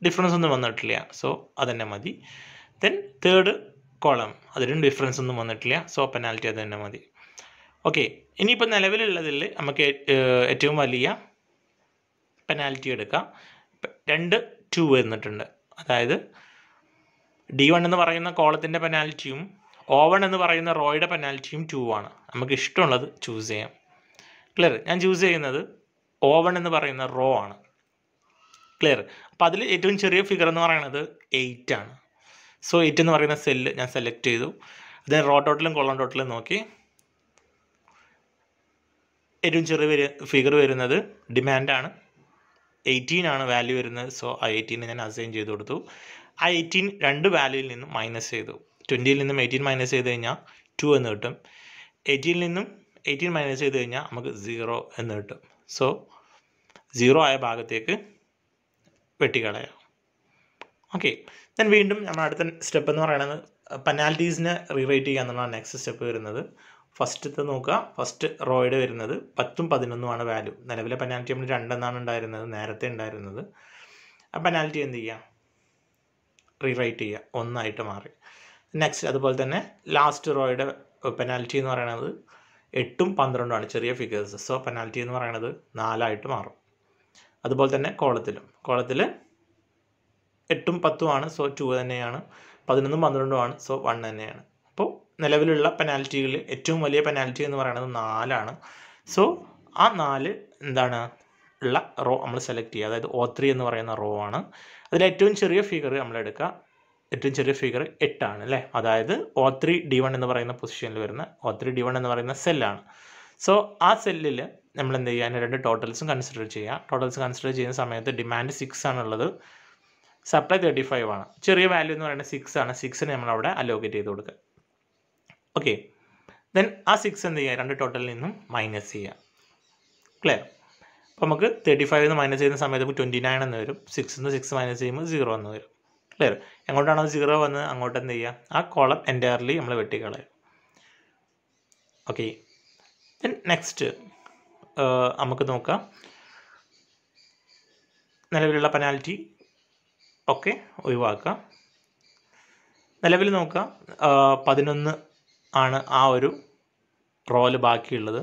ഡിഫറൻസ് ഒന്നും വന്നിട്ടില്ല. സോ അതന്നെ മതി. ദെൻ തേർഡ് കോളം അതിലും ഡിഫറൻസ് ഒന്നും വന്നിട്ടില്ല. സോ പെനാൽറ്റി അത് തന്നെ മതി. ഓക്കെ ഇനിയിപ്പോൾ നിലവിലുള്ളതിൽ നമുക്ക് ഏറ്റവും വലിയ പെനാൽറ്റി എടുക്കാം. രണ്ട് ടു വന്നിട്ടുണ്ട്. അതായത് ഡി വൺ എന്ന് പറയുന്ന കോളത്തിന്റെ പെനാൽറ്റിയും ഓവൺ വൺ എന്ന് പറയുന്ന റോയുടെ പെനാൽറ്റിയും ടു ആണ്. നമുക്ക് ഇഷ്ടമുള്ളത് ചൂസ് ചെയ്യാം. ക്ലിയർ ഞാൻ ചൂസ് ചെയ്യുന്നത് ഓവൺ വൺ എന്ന് പറയുന്ന റോ ആണ്. ക്ലിയർ അപ്പോൾ അതിൽ ഏറ്റവും ചെറിയ ഫിഗർ എന്ന് പറയുന്നത് എയ്റ്റ് ആണ്. സോ എയ്റ്റ് എന്ന് പറയുന്ന സെല്ല് ഞാൻ സെലക്ട് ചെയ്തു. ദെൻ റോ ടോട്ടലും കോളം ടോട്ടലും നോക്കി. ഏറ്റവും ചെറിയ ഫിഗർ വരുന്നത് ഡിമാൻഡാണ് എയ്റ്റീൻ ആണ് വാല്യൂ വരുന്നത്. സോ ആ എയ്റ്റീനെ ഞാൻ അസൈൻ ചെയ്ത് കൊടുത്തു. ആ എയ്റ്റീൻ രണ്ട് വാല്യൂയിൽ നിന്നും മൈനസ് ചെയ്തു. ട്വന്റിയിൽ നിന്നും എയ്റ്റീൻ മൈനസ് ചെയ്ത് കഴിഞ്ഞാൽ ടു എന്ന് കിട്ടും. എയ്റ്റീനിൽ നിന്നും എയ്റ്റീൻ മൈനസ് ചെയ്ത് കഴിഞ്ഞാൽ നമുക്ക് സീറോ എന്ന് കിട്ടും. സോ സീറോ ആയ ഭാഗത്തേക്ക് വെട്ടിക്കളയാം. ഓക്കെ ദെൻ വീണ്ടും നമ്മൾ അടുത്ത സ്റ്റെപ്പ് എന്ന് പറയുന്നത് പെനാൽറ്റീസിനെ റീറേറ്റ് ചെയ്യുക എന്നുള്ളതാണ് നെക്സ്റ്റ് സ്റ്റെപ്പ് വരുന്നത്. ഫസ്റ്റത്തെ നോക്കുക. ഫസ്റ്റ് റോയുടെ വരുന്നത് പത്തും പതിനൊന്നുമാണ് വാല്യൂ നിലവിലെ പെനാൽറ്റി നമ്മൾ രണ്ടെന്നാണ് ഉണ്ടായിരുന്നത് നേരത്തെ ഉണ്ടായിരുന്നത്. ആ പെനാൽറ്റി എന്ത് ചെയ്യുക? റീറൈറ്റ് ചെയ്യുക. ഒന്നായിട്ട് മാറി. നെക്സ്റ്റ് അതുപോലെ തന്നെ ലാസ്റ്റ് റോയുടെ പെനാൽറ്റി എന്ന് പറയുന്നത് എട്ടും പന്ത്രണ്ടുമാണ് ചെറിയ ഫിഗേഴ്സ് സോ പെനാൽറ്റി എന്ന് പറയുന്നത് നാലായിട്ട് മാറും. അതുപോലെ തന്നെ കോളത്തിലും. കോളത്തിൽ എട്ടും പത്തുമാണ് സോ ടു തന്നെയാണ്. പതിനൊന്നും പന്ത്രണ്ടുമാണ് സോ വൺ തന്നെയാണ്. നിലവിലുള്ള പെനാൽറ്റികളിൽ ഏറ്റവും വലിയ പെനാൽറ്റി എന്ന് പറയുന്നത് നാലാണ്. സോ ആ നാല് എന്താണ്? ഉള്ള റോ നമ്മൾ സെലക്ട് ചെയ്യുക. അതായത് ഓ ത്രീ എന്ന് പറയുന്ന റോ ആണ്. അതിൽ ഏറ്റവും ചെറിയ ഫിഗർ നമ്മൾ എടുക്കുക. ഏറ്റവും ചെറിയ ഫിഗർ എട്ടാണ് അല്ലേ? അതായത് ഓ ത്രീ ഡി വൺ എന്ന് പറയുന്ന പൊസിഷനിൽ വരുന്ന ഓ ത്രീ ഡി വൺ എന്ന് പറയുന്ന സെല്ലാണ് സോ ആ സെല്ലിൽ നമ്മൾ എന്ത് ചെയ്യുക? രണ്ട് ടോട്ടൽസും കൺസിഡർ ചെയ്യുക. ടോട്ടൽസ് കൺസിഡർ ചെയ്യുന്ന സമയത്ത് ഡിമാൻഡ് സിക്സ് ആണുള്ളത് സപ്ലൈ തേർട്ടി ഫൈവ് ആണ്. ചെറിയ വാല്യൂ എന്ന് പറയുന്നത് സിക്സ് ആണ്. സിക്സിന് നമ്മൾ അവിടെ അലോക്കേറ്റ് ചെയ്ത് കൊടുക്കുക. ഓക്കെ ദെൻ ആ സിക്സ് എന്ത് ചെയ്യുക രണ്ട് ടോട്ടലിൽ നിന്നും മൈനസ് ചെയ്യുക ക്ലിയർ അപ്പോൾ നമുക്ക് തേർട്ടി ഫൈവ് നിന്ന് മൈനസ് ചെയ്യുന്ന സമയത്ത് നമുക്ക് ട്വന്റി നയൻ എന്ന് വരും. സിക്സ് നിന്ന് സിക്സ് മൈനസ് ചെയ്യുമ്പോൾ സീറോ എന്ന് വരും. ക്ലിയർ എങ്ങോട്ടാണോ സീറോ വന്ന് അങ്ങോട്ട് എന്ത് ചെയ്യുക ആ കോളം എന്റയർലി നമ്മൾ വെട്ടിക്കളയും. ഓക്കെ ദെൻ നെക്സ്റ്റ് നമുക്ക് നോക്കാം. നിലവിലുള്ള പെനാൽറ്റി ഒക്കെ ഒഴിവാക്കാം. നിലവിൽ നോക്കാം. പതിനൊന്ന് ആണ് ആ ഒരു റോൽ ബാക്കിയുള്ളത്.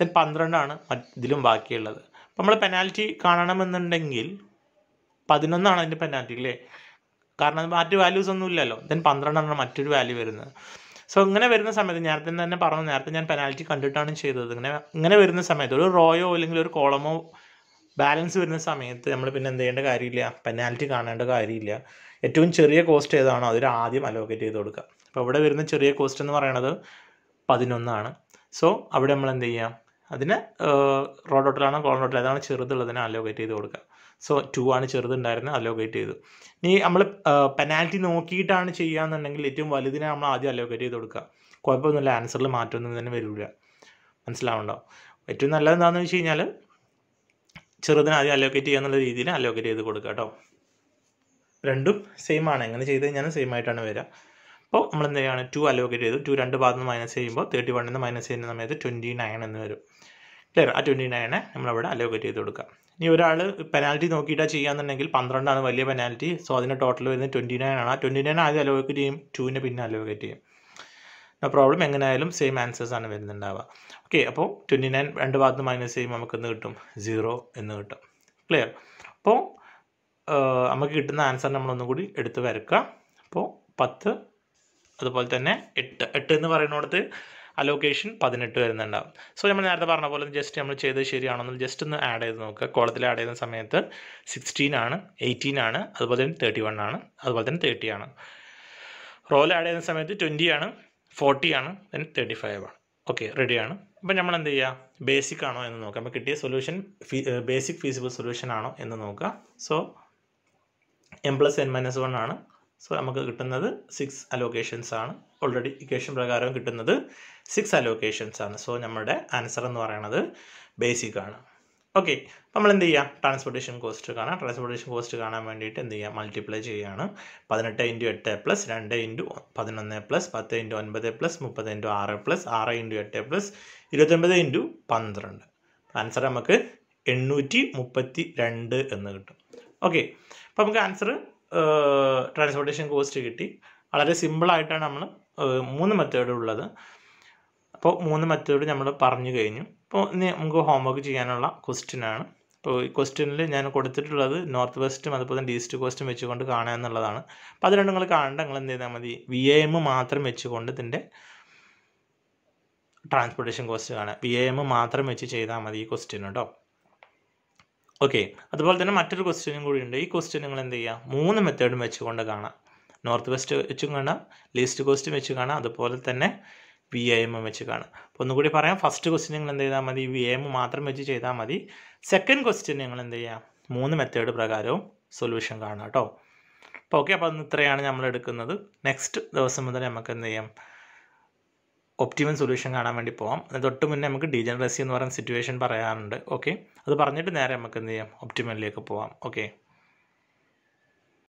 ദെൻ പന്ത്രണ്ടാണ് ഇതിലും ബാക്കിയുള്ളത്. അപ്പോൾ നമ്മൾ പെനാൽറ്റി കാണണമെന്നുണ്ടെങ്കിൽ പതിനൊന്നാണ് അതിന്റെ പെനാൽറ്റി അല്ലേ? കാരണം മറ്റ് വാല്യൂസ് ഒന്നും ഇല്ലല്ലോ. ദെൻ പന്ത്രണ്ടാണ് മറ്റൊരു വാല്യൂ വരുന്നത്. സോ ഇങ്ങനെ വരുന്ന സമയത്ത് നേരത്തെ തന്നെ പറഞ്ഞു നേരത്തെ ഞാൻ പെനാൽറ്റി കണ്ടിട്ടാണ് ചെയ്തത്. ഇങ്ങനെ ഇങ്ങനെ വരുന്ന സമയത്ത് ഒരു റോയോ അല്ലെങ്കിൽ ഒരു കോളമോ ബാലൻസ് വരുന്ന സമയത്ത് നമ്മൾ പിന്നെ എന്ത് ചെയ്യേണ്ട കാര്യമില്ല. പെനാൽറ്റി കാണേണ്ട കാര്യമില്ല. ഏറ്റവും ചെറിയ കോസ്റ്റ് ഏതാണോ അതിൽ ആദ്യം അലോക്കേറ്റ് ചെയ്ത് കൊടുക്കുക. അപ്പോൾ ഇവിടെ വരുന്ന ചെറിയ കോസ്റ്റ് എന്ന് പറയുന്നത് പതിനൊന്നാണ്. സോ അവിടെ നമ്മൾ എന്ത് ചെയ്യാം? അതിന് റോഡ് ഹോട്ടലാണോ കോളം ഹോട്ടൽ ഏതാണ് ചെറുതുള്ളതിനെ അലോക്കേറ്റ് ചെയ്ത് കൊടുക്കുക. സോ ടു ആണ് ചെറുതുണ്ടായിരുന്നത് അലോക്കേറ്റ് ചെയ്തു. ഇനി നമ്മൾ പെനാൽറ്റി നോക്കിയിട്ടാണ് ചെയ്യുകയെന്നുണ്ടെങ്കിൽ ഏറ്റവും വലുതിനെ നമ്മൾ ആദ്യം അലോക്കേറ്റ് ചെയ്ത് കൊടുക്കുക. കുഴപ്പമൊന്നുമില്ല ആൻസറിൽ മാറ്റമൊന്നും തന്നെ വരില്ല. മനസ്സിലാവുണ്ടോ ഏറ്റവും നല്ലത് എന്താണെന്ന് വെച്ച് കഴിഞ്ഞാൽ ചെറുതിനെ ആദ്യം അലോക്കേറ്റ് ചെയ്യുക എന്നുള്ള രീതിയിൽ അലോക്കേറ്റ് ചെയ്ത് കൊടുക്കുക കേട്ടോ. രണ്ടും സെയിം ആണ്. എങ്ങനെ ചെയ്ത് കഴിഞ്ഞാലും സെയിം ആയിട്ടാണ് വരിക. അപ്പോൾ നമ്മൾ എന്ത് ചെയ്യുകയാണ് ടു അലോക്കേറ്റ് ചെയ്തു. ടു രണ്ട് ഭാഗത്ത് നിന്ന് മൈനസ് ചെയ്യുമ്പോൾ തേർട്ടി വണ്ണിൽ നിന്ന് മൈനസ് ചെയ്യുന്ന സമയത്ത് ട്വന്റി നയൻ എന്ന് വരും. ക്ലിയർ ആ ട്വന്റി നയനെ നമ്മളവിടെ അലോക്കേറ്റ് ചെയ്ത് കൊടുക്കുക. ഇനി ഒരാൾ പെനാൽറ്റി നോക്കിയിട്ടാണ് ചെയ്യാന്നുണ്ടെങ്കിൽ പന്ത്രണ്ടാണ് വലിയ പെനാൽറ്റി സോ അതിന്റെ ടോട്ടൽ വരുന്നത് ട്വന്റി നയൻ ആണ്. ആ ട്വന്റി നയൻ ആദ്യം അലോക്കേറ്റ് ചെയ്യും. ടുവിനെ പിന്നെ അലോക്കേറ്റ് ചെയ്യും. നോ പ്രോബ്ലം എങ്ങനെയായാലും സെയിം ആൻസേഴ്സ് ആണ് വരുന്നുണ്ടാവുക. ഓക്കെ അപ്പോൾ ട്വന്റി നയൻ രണ്ട് ഭാഗത്ത് മൈനസ് ചെയ്യുമ്പോൾ നമുക്ക് എന്ത് കിട്ടും? സീറോ എന്ന് കിട്ടും. ക്ലിയർ അപ്പോൾ നമുക്ക് കിട്ടുന്ന ആൻസർ നമ്മളൊന്നും കൂടി എടുത്ത് വരക്കുക അപ്പോൾ പത്ത് അതുപോലെ തന്നെ എട്ട്. എട്ട് എന്ന് പറയുന്നിടത്ത് അലോക്കേഷൻ പതിനെട്ട് വരുന്നുണ്ടാവും. സോ നമ്മൾ നേരത്തെ പറഞ്ഞ പോലെ ജസ്റ്റ് നമ്മൾ ചെയ്തത് ശരിയാണെന്ന് ജസ്റ്റ് ഒന്ന് ആഡ് ചെയ്ത് നോക്കുക. കോളത്തിൽ ആഡ് ചെയ്യുന്ന സമയത്ത് സിക്സ്റ്റീൻ ആണ് എയ്റ്റീൻ ആണ് അതുപോലെ തന്നെ തേർട്ടി വൺ ആണ് അതുപോലെ തന്നെ തേർട്ടി ആണ്. റോൾ ആഡ് ചെയ്യുന്ന സമയത്ത് ട്വന്റി ആണ് ഫോർട്ടി ആണ് ദെൻ തേർട്ടി ഫൈവ് ആണ്. ഓക്കെ റെഡിയാണ് അപ്പം നമ്മൾ എന്ത് ചെയ്യുക ബേസിക് ആണോ എന്ന് നോക്കാം. അപ്പോൾ കിട്ടിയ സൊല്യൂഷൻ ബേസിക് ഫീസിബിൾ സൊല്യൂഷൻ ആണോ എന്ന് നോക്കുക so M plus N minus one ആണ്. സോ നമുക്ക് കിട്ടുന്നത് സിക്സ് അലോക്കേഷൻസ് ആണ്. ഓൾറെഡി ഇക്വേഷൻ പ്രകാരം കിട്ടുന്നത് സിക്സ് അലോക്കേഷൻസ് ആണ്. സോ നമ്മുടെ ആൻസർ എന്ന് പറയുന്നത് ബേസിക് ആണ്. ഓക്കെ നമ്മൾ എന്ത് ചെയ്യുക ട്രാൻസ്പോർട്ടേഷൻ കോസ്റ്റ് കാണാം. ട്രാൻസ്പോർട്ടേഷൻ കോസ്റ്റ് കാണാൻ വേണ്ടിയിട്ട് എന്ത് ചെയ്യുക മൾട്ടിപ്ലൈ ചെയ്യുകയാണ് പതിനെട്ട് ഇന്റു എട്ട് പ്ലസ് രണ്ട് ഇന്റു പതിനൊന്ന് പ്ലസ് പത്ത് ഇന്റു ഒൻപത് പ്ലസ് മുപ്പത് ഇന്റു ആറ് പ്ലസ് ആറ് ഇന്റു എട്ട് പ്ലസ് ഇരുപത്തൊൻപത് ഇന്റു പന്ത്രണ്ട്. ആൻസർ നമുക്ക് എണ്ണൂറ്റി മുപ്പത്തി രണ്ട് എന്ന് കിട്ടും. ഓക്കെ അപ്പോൾ നമുക്ക് ആൻസർ ട്രാൻസ്പോർട്ടേഷൻ കോസ്റ്റ് കിട്ടി. വളരെ സിമ്പിളായിട്ടാണ് നമ്മൾ മൂന്ന് മെത്തേഡ് ഉള്ളത്. അപ്പോൾ മൂന്ന് മെത്തേഡ് നമ്മൾ പറഞ്ഞു കഴിഞ്ഞു. അപ്പോൾ ഇനി നമുക്ക് ഹോംവർക്ക് ചെയ്യാനുള്ള ക്വസ്റ്റ്യൻ ആണ്. അപ്പോൾ ഈ ക്വസ്റ്റ്യനിൽ ഞാൻ കൊടുത്തിട്ടുള്ളത് നോർത്ത് വെസ്റ്റും അതുപോലെ തന്നെ ഈസ്റ്റ് കോസ്റ്റും വെച്ചുകൊണ്ട് കാണുക എന്നുള്ളതാണ്. അപ്പോൾ അത് രണ്ടും നിങ്ങൾ കാണേണ്ട. നിങ്ങൾ എന്ത് ചെയ്താൽ മതി. വി എ എം മാത്രം വെച്ചുകൊണ്ട് ഇതിന്റെ ട്രാൻസ്പോർട്ടേഷൻ കോസ്റ്റ് കാണുക. വി എ എം മാത്രം വെച്ച് ചെയ്താൽ മതി ഈ ക്വസ്റ്റ്യൻ കേട്ടോ ഓക്കെ അതുപോലെ തന്നെ മറ്റൊരു ക്വസ്റ്റ്യനും കൂടി ഉണ്ട്. ഈ ക്വസ്റ്റ്യൻ നിങ്ങൾ എന്ത് ചെയ്യുക മൂന്ന് മെത്തേഡും വെച്ചുകൊണ്ട് കാണാം നോർത്ത് വെസ്റ്റ് വെച്ചും കാണാം ലീസ്റ്റ് കോസ്റ്റും വെച്ച് കാണാം അതുപോലെ തന്നെ വി എം വെച്ച് കാണും അപ്പോൾ ഒന്നുകൂടി പറയാം. ഫസ്റ്റ് ക്വസ്റ്റ്യൻ നിങ്ങൾ എന്ത് ചെയ്താൽ മതി? വി എം മാത്രം വെച്ച് ചെയ്താൽ മതി. സെക്കൻഡ് ക്വസ്റ്റ്യൻ നിങ്ങൾ എന്ത് ചെയ്യാം? മൂന്ന് മെത്തേഡ് പ്രകാരവും സൊല്യൂഷൻ കാണാം കേട്ടോ അപ്പോൾ ഓക്കെ അപ്പോൾ ഇത്രയാണ് നമ്മൾ എടുക്കുന്നത്. നെക്സ്റ്റ് ദിവസം മുതൽ നമുക്ക് എന്ത് ചെയ്യാം? ഒപ്റ്റിമൽ സൊല്യൂഷൻ കാണാൻ വേണ്ടി പോവാം. തൊട്ട് മുന്നേ നമുക്ക് ഡീജനറസി എന്ന് പറയുന്ന സിറ്റുവേഷൻ പറയാറുണ്ട്. ഓക്കെ അത് പറഞ്ഞിട്ട് നേരെ നമുക്ക് എന്ത് ചെയ്യാം? ഒപ്റ്റിമലിലേക്ക് പോവാം. ഓക്കെ